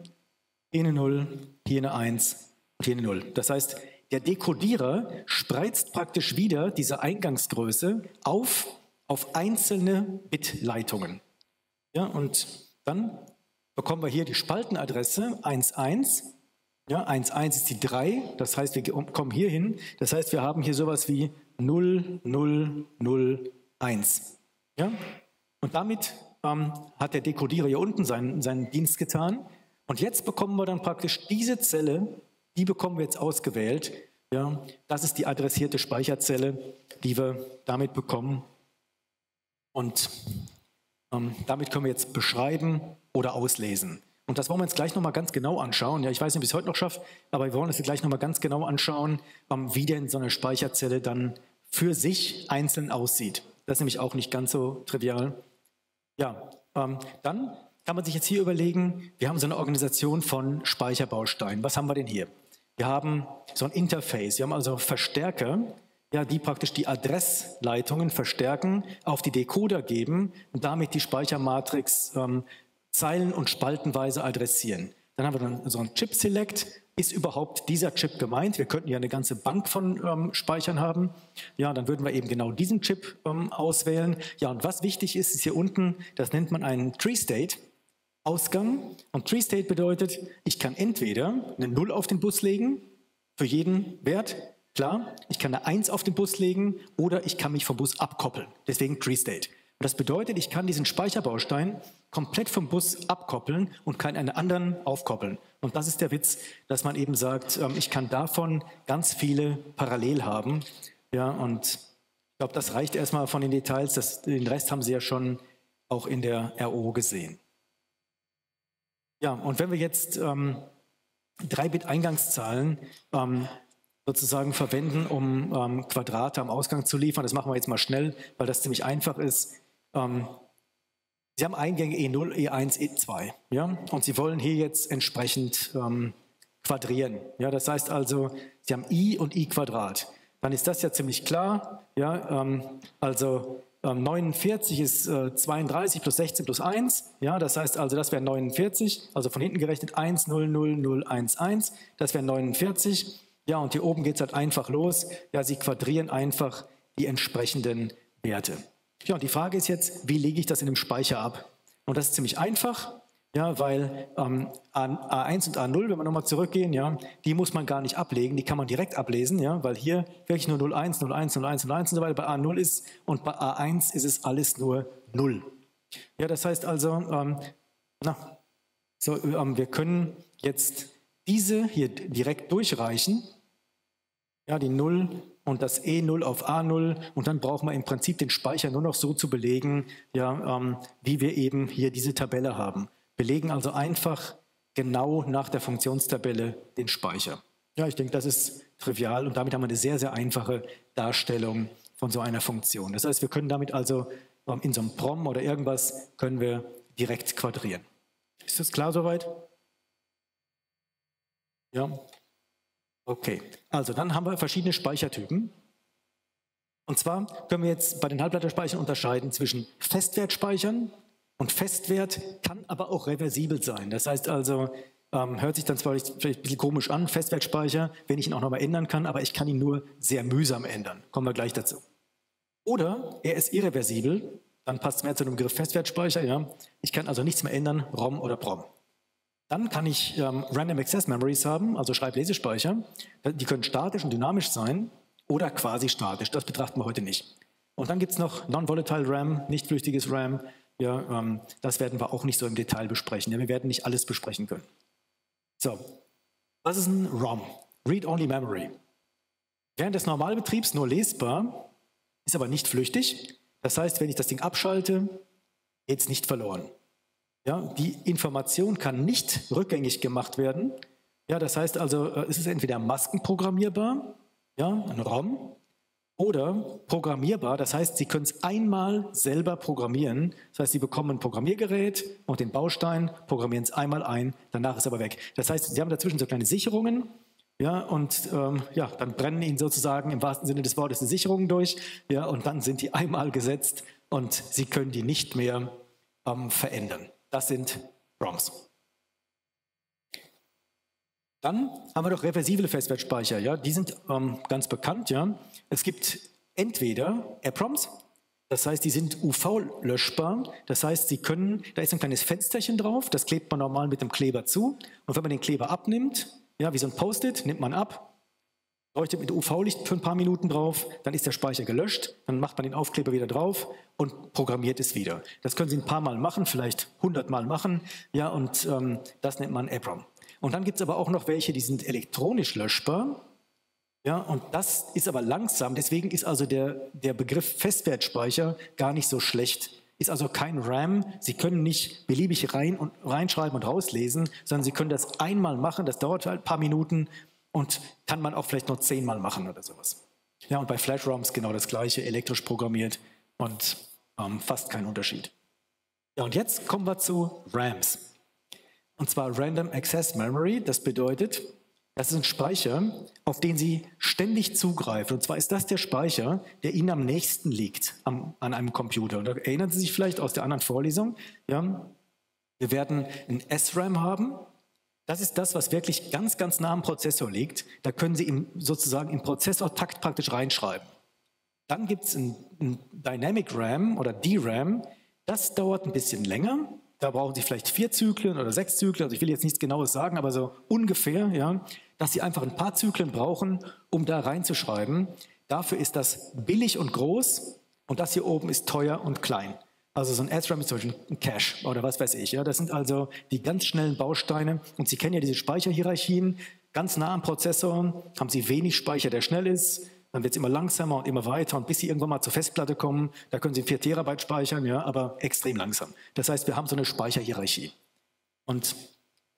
hier eine 0, hier eine 1 und hier eine 0. Das heißt, der Dekodierer spreizt praktisch wieder diese Eingangsgröße auf, auf einzelne Bitleitungen. Ja, und dann bekommen wir hier die Spaltenadresse 1.1 ja, 1, 1 ist die 3, das heißt, wir kommen hier hin. Das heißt, wir haben hier sowas wie 0, 0, 0, 1. Ja? Und damit ähm, hat der Dekodierer hier unten seinen, seinen Dienst getan. Und jetzt bekommen wir dann praktisch diese Zelle, die bekommen wir jetzt ausgewählt. Ja? Das ist die adressierte Speicherzelle, die wir damit bekommen. Und ähm, damit können wir jetzt beschreiben oder auslesen. Und das wollen wir uns gleich nochmal ganz genau anschauen. Ja, ich weiß nicht, ob ich es heute noch schaffe, aber wir wollen uns gleich nochmal ganz genau anschauen, ähm, wie denn so eine Speicherzelle dann für sich einzeln aussieht. Das ist nämlich auch nicht ganz so trivial. Ja, ähm, dann kann man sich jetzt hier überlegen, wir haben so eine Organisation von Speicherbausteinen. Was haben wir denn hier? Wir haben so ein Interface, wir haben also Verstärker, ja, die praktisch die Adressleitungen verstärken, auf die Decoder geben und damit die Speichermatrix ähm, zeilen- und spaltenweise adressieren. Dann haben wir dann so ein Chip-Select. Ist überhaupt dieser Chip gemeint? Wir könnten ja eine ganze Bank von ähm, Speichern haben. Ja, dann würden wir eben genau diesen Chip ähm, auswählen. Ja, und was wichtig ist, ist hier unten, das nennt man einen Tree-State. Ausgang. Und Tree-State bedeutet, ich kann entweder eine 0 auf den Bus legen, für jeden Wert, klar. Ich kann eine 1 auf den Bus legen oder ich kann mich vom Bus abkoppeln. Deswegen Tree-State. Und das bedeutet, ich kann diesen Speicherbaustein komplett vom Bus abkoppeln und kann einen anderen aufkoppeln. Und das ist der Witz, dass man eben sagt, ähm, ich kann davon ganz viele parallel haben. Ja, und ich glaube, das reicht erstmal von den Details. Das, den Rest haben Sie ja schon auch in der RO gesehen. Ja, und wenn wir jetzt ähm, 3-Bit-Eingangszahlen ähm, sozusagen verwenden, um ähm, Quadrate am Ausgang zu liefern, das machen wir jetzt mal schnell, weil das ziemlich einfach ist. Ähm, Sie haben Eingänge E0, E1, E2, ja, und Sie wollen hier jetzt entsprechend ähm, quadrieren. Ja, das heißt also, Sie haben i und i Quadrat. Dann ist das ja ziemlich klar. Ja, ähm, also ähm, 49 ist äh, 32 plus 16 plus 1. Ja, das heißt also, das wäre 49. Also von hinten gerechnet 1, 0, 0, 0, 1, 1. Das wäre 49. Ja, und hier oben geht es halt einfach los. Ja, Sie quadrieren einfach die entsprechenden Werte. Ja, und die Frage ist jetzt, wie lege ich das in dem Speicher ab? Und das ist ziemlich einfach. Ja, weil ähm, A1 und A0, wenn wir nochmal zurückgehen, ja, die muss man gar nicht ablegen, die kann man direkt ablesen, ja, weil hier wirklich nur 01, 01, 01, 01 und so weiter bei A0 ist und bei A1 ist es alles nur 0. Ja, das heißt also, ähm, na, so, ähm, wir können jetzt diese hier direkt durchreichen, ja, die 0 und das E0 auf A0 und dann brauchen wir im Prinzip den Speicher nur noch so zu belegen, ja, ähm, wie wir eben hier diese Tabelle haben. Belegen also einfach genau nach der Funktionstabelle den Speicher. Ja, ich denke, das ist trivial und damit haben wir eine sehr, sehr einfache Darstellung von so einer Funktion. Das heißt, wir können damit also ähm, in so einem Prom oder irgendwas können wir direkt quadrieren. Ist das klar soweit? Ja, Okay, also dann haben wir verschiedene Speichertypen. Und zwar können wir jetzt bei den Halbleiterspeichern unterscheiden zwischen Festwertspeichern und Festwert kann aber auch reversibel sein. Das heißt also, ähm, hört sich dann zwar vielleicht ein bisschen komisch an, Festwertspeicher, wenn ich ihn auch nochmal ändern kann, aber ich kann ihn nur sehr mühsam ändern. Kommen wir gleich dazu. Oder er ist irreversibel, dann passt es mehr zu dem Begriff Festwertspeicher. Ja? Ich kann also nichts mehr ändern, ROM oder PROM. Dann kann ich ähm, Random Access Memories haben, also Schreiblesespeicher. Die können statisch und dynamisch sein oder quasi statisch. Das betrachten wir heute nicht. Und dann gibt es noch Non-Volatile RAM, nicht flüchtiges RAM. Ja, ähm, das werden wir auch nicht so im Detail besprechen. Ja, wir werden nicht alles besprechen können. So, was ist ein ROM? Read-Only Memory. Während des Normalbetriebs nur lesbar, ist aber nicht flüchtig. Das heißt, wenn ich das Ding abschalte, geht es nicht verloren. Ja, die Information kann nicht rückgängig gemacht werden. Ja, das heißt also, äh, es ist entweder maskenprogrammierbar, ja, ein ROM, oder programmierbar. Das heißt, Sie können es einmal selber programmieren. Das heißt, Sie bekommen ein Programmiergerät und den Baustein, programmieren es einmal ein, danach ist aber weg. Das heißt, Sie haben dazwischen so kleine Sicherungen. Ja, und ähm, ja, dann brennen Ihnen sozusagen im wahrsten Sinne des Wortes die Sicherungen durch. Ja, und dann sind die einmal gesetzt und Sie können die nicht mehr ähm, verändern. Das sind ROMs. Dann haben wir noch reversible Festwertspeicher. Ja? Die sind ähm, ganz bekannt. Ja? Es gibt entweder EPROMs, das heißt, die sind UV-löschbar. Das heißt, sie können, da ist ein kleines Fensterchen drauf, das klebt man normal mit dem Kleber zu. Und wenn man den Kleber abnimmt, ja, wie so ein Post-it, nimmt man ab, leuchtet mit UV-Licht für ein paar Minuten drauf, dann ist der Speicher gelöscht, dann macht man den Aufkleber wieder drauf und programmiert es wieder. Das können Sie ein paar Mal machen, vielleicht 100 Mal machen, ja, und ähm, das nennt man EPROM. Und dann gibt es aber auch noch welche, die sind elektronisch löschbar, ja, und das ist aber langsam, deswegen ist also der, der Begriff Festwertspeicher gar nicht so schlecht. Ist also kein RAM, Sie können nicht beliebig rein und, reinschreiben und rauslesen, sondern Sie können das einmal machen, das dauert halt ein paar Minuten und kann man auch vielleicht noch zehnmal machen oder sowas. Ja, und bei Flash-ROMs genau das gleiche, elektrisch programmiert und ähm, fast kein Unterschied. Ja, und jetzt kommen wir zu RAMs. Und zwar Random Access Memory. Das bedeutet, das ist ein Speicher, auf den Sie ständig zugreifen. Und zwar ist das der Speicher, der Ihnen am nächsten liegt am, an einem Computer. Und da erinnern Sie sich vielleicht aus der anderen Vorlesung. Ja, wir werden ein SRAM haben, das ist das, was wirklich ganz, ganz nah am Prozessor liegt. Da können Sie im, sozusagen im Prozessortakt praktisch reinschreiben. Dann gibt es ein, ein Dynamic RAM oder DRAM. Das dauert ein bisschen länger. Da brauchen Sie vielleicht vier Zyklen oder sechs Zyklen. Also ich will jetzt nichts Genaues sagen, aber so ungefähr, ja, dass Sie einfach ein paar Zyklen brauchen, um da reinzuschreiben. Dafür ist das billig und groß und das hier oben ist teuer und klein. Also so ein SRAM ist zum Beispiel ein Cache oder was weiß ich. Ja? Das sind also die ganz schnellen Bausteine. Und Sie kennen ja diese Speicherhierarchien. Ganz nah am Prozessor haben Sie wenig Speicher, der schnell ist. Dann wird es immer langsamer und immer weiter. Und bis Sie irgendwann mal zur Festplatte kommen, da können Sie 4 Terabyte speichern, ja, aber extrem langsam. Das heißt, wir haben so eine Speicherhierarchie. Und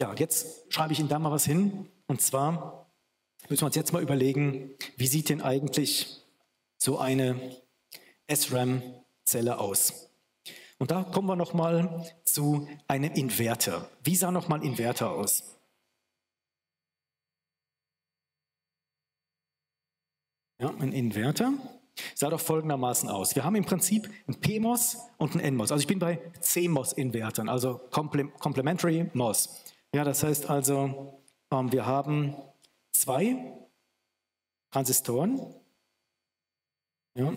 ja, jetzt schreibe ich Ihnen da mal was hin. Und zwar müssen wir uns jetzt mal überlegen, wie sieht denn eigentlich so eine SRAM-Zelle aus? Und da kommen wir nochmal zu einem Inverter. Wie sah nochmal ein Inverter aus? Ja, ein Inverter sah doch folgendermaßen aus. Wir haben im Prinzip ein PMOS und ein NMOS. Also ich bin bei CMOS-Invertern, also Complementary MOS. Ja, das heißt also, ähm, wir haben zwei Transistoren, ja,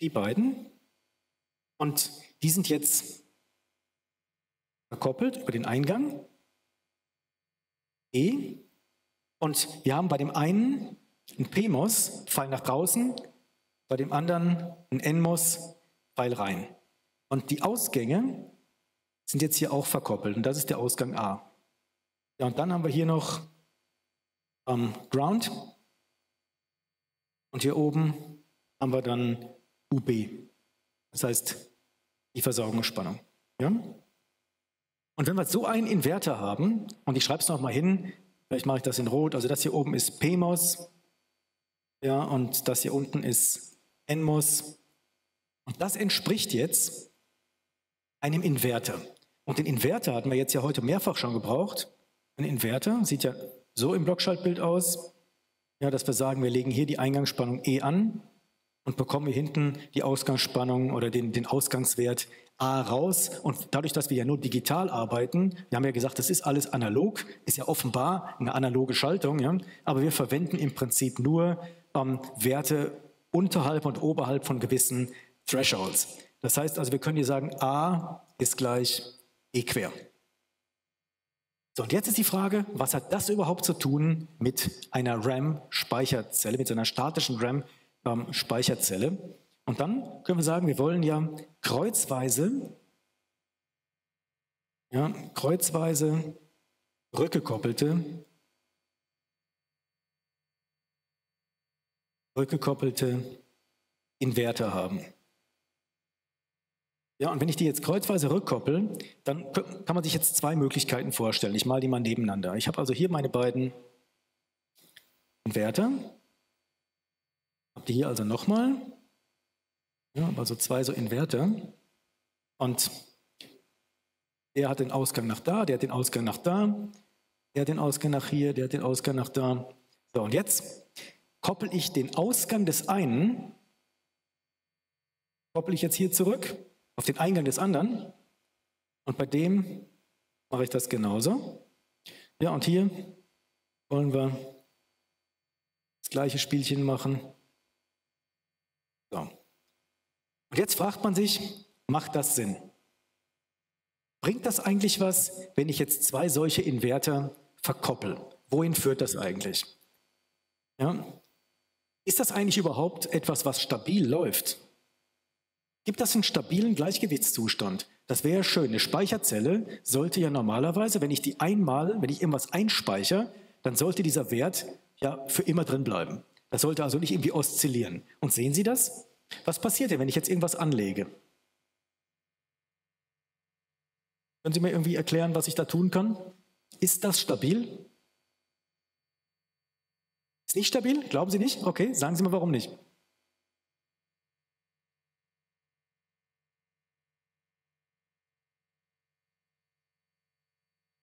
die beiden, und die sind jetzt verkoppelt über den Eingang. E. Und wir haben bei dem einen ein PMOS, Pfeil nach draußen, bei dem anderen ein NMOS, Pfeil rein. Und die Ausgänge sind jetzt hier auch verkoppelt. Und das ist der Ausgang A. Ja, und dann haben wir hier noch ähm, Ground. Und hier oben haben wir dann UB, das heißt die Versorgungsspannung. Ja? Und wenn wir so einen Inverter haben, und ich schreibe es nochmal hin, vielleicht mache ich das in Rot, also das hier oben ist PMOS, ja, und das hier unten ist NMOS. Und das entspricht jetzt einem Inverter. Und den Inverter hatten wir jetzt ja heute mehrfach schon gebraucht. Ein Inverter sieht ja so im Blockschaltbild aus, ja, dass wir sagen, wir legen hier die Eingangsspannung E an und bekommen hier hinten die Ausgangsspannung oder den, den Ausgangswert A raus. Und dadurch, dass wir ja nur digital arbeiten, wir haben ja gesagt, das ist alles analog, ist ja offenbar eine analoge Schaltung, ja, aber wir verwenden im Prinzip nur ähm, Werte unterhalb und oberhalb von gewissen Thresholds. Das heißt also, wir können hier sagen, A ist gleich E quer. So, und jetzt ist die Frage, was hat das überhaupt zu tun mit einer RAM-Speicherzelle, mit so einer statischen RAM-Speicherzelle? Und dann können wir sagen, wir wollen ja kreuzweise, ja, kreuzweise rückgekoppelte, rückgekoppelte Inverter haben. Ja, und wenn ich die jetzt kreuzweise rückkoppel, dann kann man sich jetzt zwei Möglichkeiten vorstellen. Ich male die mal nebeneinander. Ich habe also hier meine beiden Inverter. Habt ihr hier also nochmal. Ja, also zwei so Inverter. Und der hat den Ausgang nach da, der hat den Ausgang nach da, der hat den Ausgang nach hier, der hat den Ausgang nach da. So, und jetzt koppel ich den Ausgang des einen, koppel ich jetzt hier zurück auf den Eingang des anderen. Und bei dem mache ich das genauso. Ja, und hier wollen wir das gleiche Spielchen machen. So. Und jetzt fragt man sich, macht das Sinn? Bringt das eigentlich was, wenn ich jetzt zwei solche Inverter verkoppel? Wohin führt das eigentlich? Ja? Ist das eigentlich überhaupt etwas, was stabil läuft? Gibt das einen stabilen Gleichgewichtszustand? Das wäre schön. Eine Speicherzelle sollte ja normalerweise, wenn ich die einmal, wenn ich irgendwas einspeichere, dann sollte dieser Wert ja für immer drin bleiben. Das sollte also nicht irgendwie oszillieren. Und sehen Sie das? Was passiert denn, wenn ich jetzt irgendwas anlege? Können Sie mir irgendwie erklären, was ich da tun kann? Ist das stabil? Ist nicht stabil? Glauben Sie nicht? Okay, sagen Sie mal, warum nicht.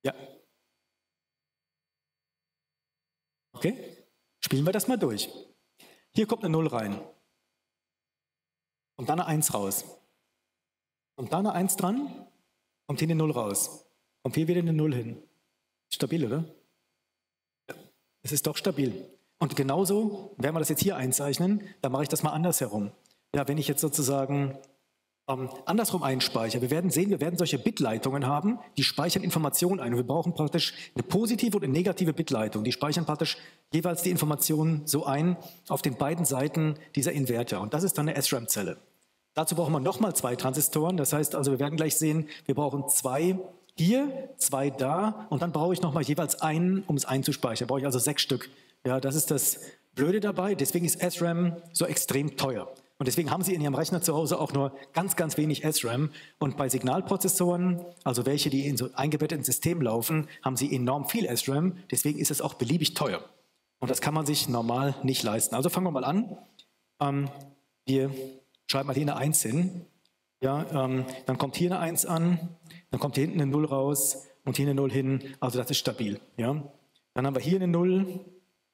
Ja. Okay, spielen wir das mal durch. Hier kommt eine 0 rein. Und dann eine 1 raus. Und dann eine 1 dran, kommt hier eine 0 raus. Kommt hier wieder eine 0 hin. Stabil, oder? Ja. Es ist doch stabil. Und genauso, wenn wir das jetzt hier einzeichnen, dann mache ich das mal andersherum. Ja, wenn ich jetzt sozusagen ähm, andersrum einspeichere. Wir werden sehen, wir werden solche Bitleitungen haben, die speichern Informationen ein. Und wir brauchen praktisch eine positive und eine negative Bitleitung. Die speichern praktisch jeweils die Informationen so ein auf den beiden Seiten dieser Inverter. Und das ist dann eine SRAM-Zelle. Dazu brauchen wir nochmal zwei Transistoren. Das heißt also, wir werden gleich sehen, wir brauchen zwei hier, zwei da und dann brauche ich nochmal jeweils einen, um es einzuspeichern. Da brauche ich also sechs Stück. Ja, das ist das Blöde dabei. Deswegen ist SRAM so extrem teuer. Und deswegen haben Sie in Ihrem Rechner zu Hause auch nur ganz, ganz wenig SRAM. Und bei Signalprozessoren, also welche, die in so eingebetteten Systemen laufen, haben Sie enorm viel SRAM. Deswegen ist es auch beliebig teuer. Und das kann man sich normal nicht leisten. Also fangen wir mal an. Ähm, wir schreiben mal hier eine 1 hin. Ja, ähm, dann kommt hier eine 1 an, dann kommt hier hinten eine 0 raus und hier eine 0 hin. Also das ist stabil. Ja. Dann haben wir hier eine 0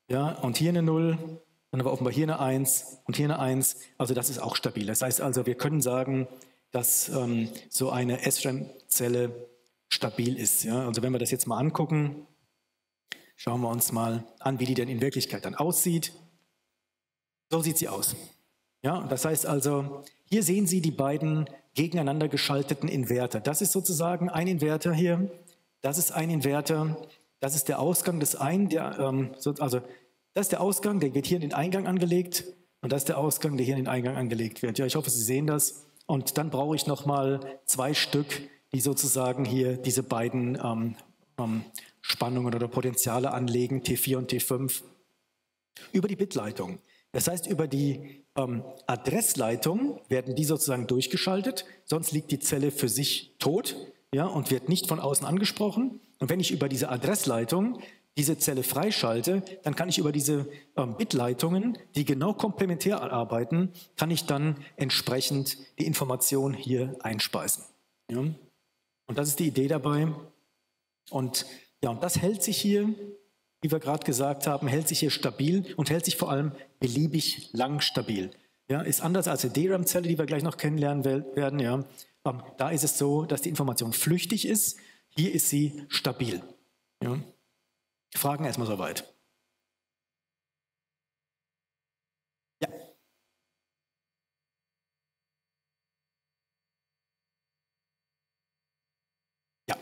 ja, und hier eine 0 dann haben wir offenbar hier eine 1 und hier eine 1. Also das ist auch stabil. Das heißt also, wir können sagen, dass ähm, so eine SRAM-Zelle stabil ist. Ja? Also wenn wir das jetzt mal angucken, schauen wir uns mal an, wie die denn in Wirklichkeit dann aussieht. So sieht sie aus. Ja, das heißt also, hier sehen Sie die beiden gegeneinander geschalteten Inverter. Das ist sozusagen ein Inverter hier, das ist ein Inverter, das ist der Ausgang des einen, der, ähm, also das ist der Ausgang, der wird hier in den Eingang angelegt und das ist der Ausgang, der hier in den Eingang angelegt wird. Ja, ich hoffe, Sie sehen das. Und dann brauche ich nochmal zwei Stück, die sozusagen hier diese beiden ähm, ähm, Spannungen oder Potenziale anlegen, T4 und T5, über die Bitleitung. Das heißt, über die ähm, Adressleitung werden die sozusagen durchgeschaltet, sonst liegt die Zelle für sich tot ja, und wird nicht von außen angesprochen. Und wenn ich über diese Adressleitung diese Zelle freischalte, dann kann ich über diese ähm, Bitleitungen, die genau komplementär arbeiten, kann ich dann entsprechend die Information hier einspeisen. Ja? Und das ist die Idee dabei. Und ja, und das hält sich hier, wie wir gerade gesagt haben, hält sich hier stabil und hält sich vor allem beliebig lang stabil. Ja, ist anders als die DRAM-Zelle, die wir gleich noch kennenlernen werden. Ja. Ähm, da ist es so, dass die Information flüchtig ist. Hier ist sie stabil. Ja. Fragen erstmal soweit. Ja. Ja.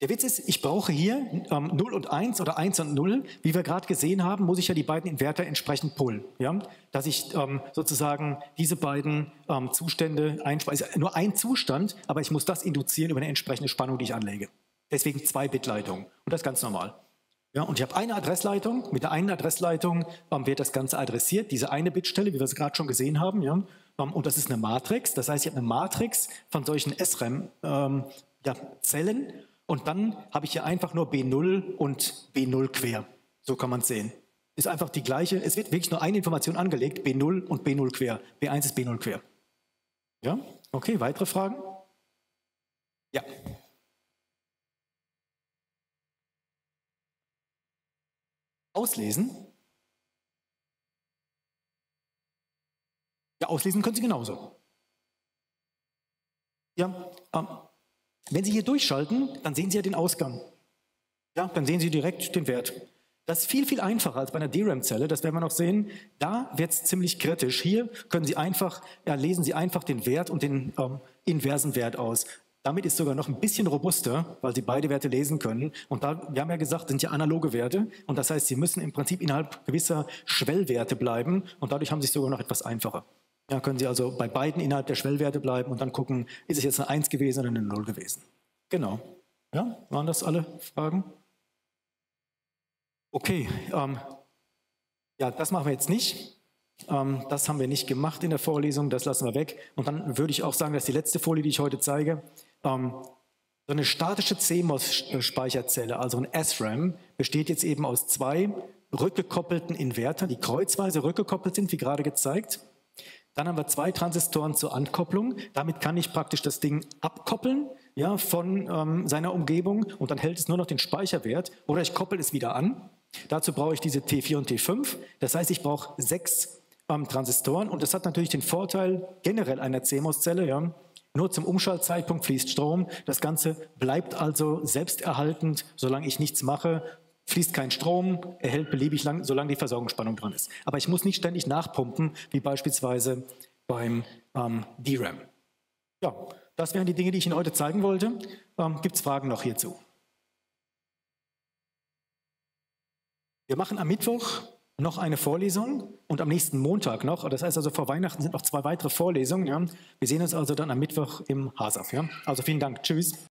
Der Witz ist, ich brauche hier ähm, 0 und 1 oder 1 und 0. Wie wir gerade gesehen haben, muss ich ja die beiden Inverter entsprechend pullen. Ja? Dass ich ähm, sozusagen diese beiden ähm, Zustände einspeise. Nur ein Zustand, aber ich muss das induzieren über eine entsprechende Spannung, die ich anlege. Deswegen zwei Bitleitungen. Und das ganz normal. Ja, und ich habe eine Adressleitung. Mit der einen Adressleitung ähm, wird das Ganze adressiert, diese eine Bitstelle, wie wir es gerade schon gesehen haben. Ja, ähm, und das ist eine Matrix. Das heißt, ich habe eine Matrix von solchen SRAM-Zellen. Ähm, ja, und dann habe ich hier einfach nur B0 und B0 quer. So kann man es sehen. Ist einfach die gleiche. Es wird wirklich nur eine Information angelegt, B0 und B0 quer. B1 ist B0 quer. Ja, okay, weitere Fragen? Ja. Auslesen? Ja, auslesen können Sie genauso. Ja, ähm, wenn Sie hier durchschalten, dann sehen Sie ja den Ausgang. Ja, dann sehen Sie direkt den Wert. Das ist viel, viel einfacher als bei einer DRAM-Zelle, das werden wir noch sehen. Da wird es ziemlich kritisch. Hier können Sie einfach, ja, lesen Sie einfach den Wert und den ähm, inversen Wert aus. Damit ist sogar noch ein bisschen robuster, weil Sie beide Werte lesen können. Und da, wir haben ja gesagt, sind ja analoge Werte. Und das heißt, Sie müssen im Prinzip innerhalb gewisser Schwellwerte bleiben. Und dadurch haben Sie es sogar noch etwas einfacher. Ja, können Sie also bei beiden innerhalb der Schwellwerte bleiben und dann gucken, ist es jetzt eine 1 gewesen oder eine 0 gewesen. Genau. Ja, waren das alle Fragen? Okay, ähm, ja, das machen wir jetzt nicht. Ähm, das haben wir nicht gemacht in der Vorlesung, das lassen wir weg. Und dann würde ich auch sagen, dass die letzte Folie, die ich heute zeige, ähm, so eine statische CMOS-Speicherzelle, also ein SRAM, besteht jetzt eben aus zwei rückgekoppelten Invertern, die kreuzweise rückgekoppelt sind, wie gerade gezeigt. Dann haben wir zwei Transistoren zur Ankopplung. Damit kann ich praktisch das Ding abkoppeln ja, von ähm, seiner Umgebung und dann hält es nur noch den Speicherwert oder ich koppel es wieder an. Dazu brauche ich diese T4 und T5. Das heißt, ich brauche sechs ähm, Transistoren und das hat natürlich den Vorteil generell einer CMOS-Zelle, ja, nur zum Umschaltzeitpunkt fließt Strom. Das Ganze bleibt also selbsterhaltend, solange ich nichts mache. Fließt kein Strom, erhält beliebig lang, solange die Versorgungsspannung dran ist. Aber ich muss nicht ständig nachpumpen, wie beispielsweise beim ähm, DRAM. Ja, das wären die Dinge, die ich Ihnen heute zeigen wollte. Ähm, Gibt es Fragen noch hierzu? Wir machen am Mittwoch noch eine Vorlesung und am nächsten Montag noch. Das heißt also, vor Weihnachten sind noch zwei weitere Vorlesungen. Ja. Wir sehen uns also dann am Mittwoch im Hasaf. Ja. Also vielen Dank. Tschüss.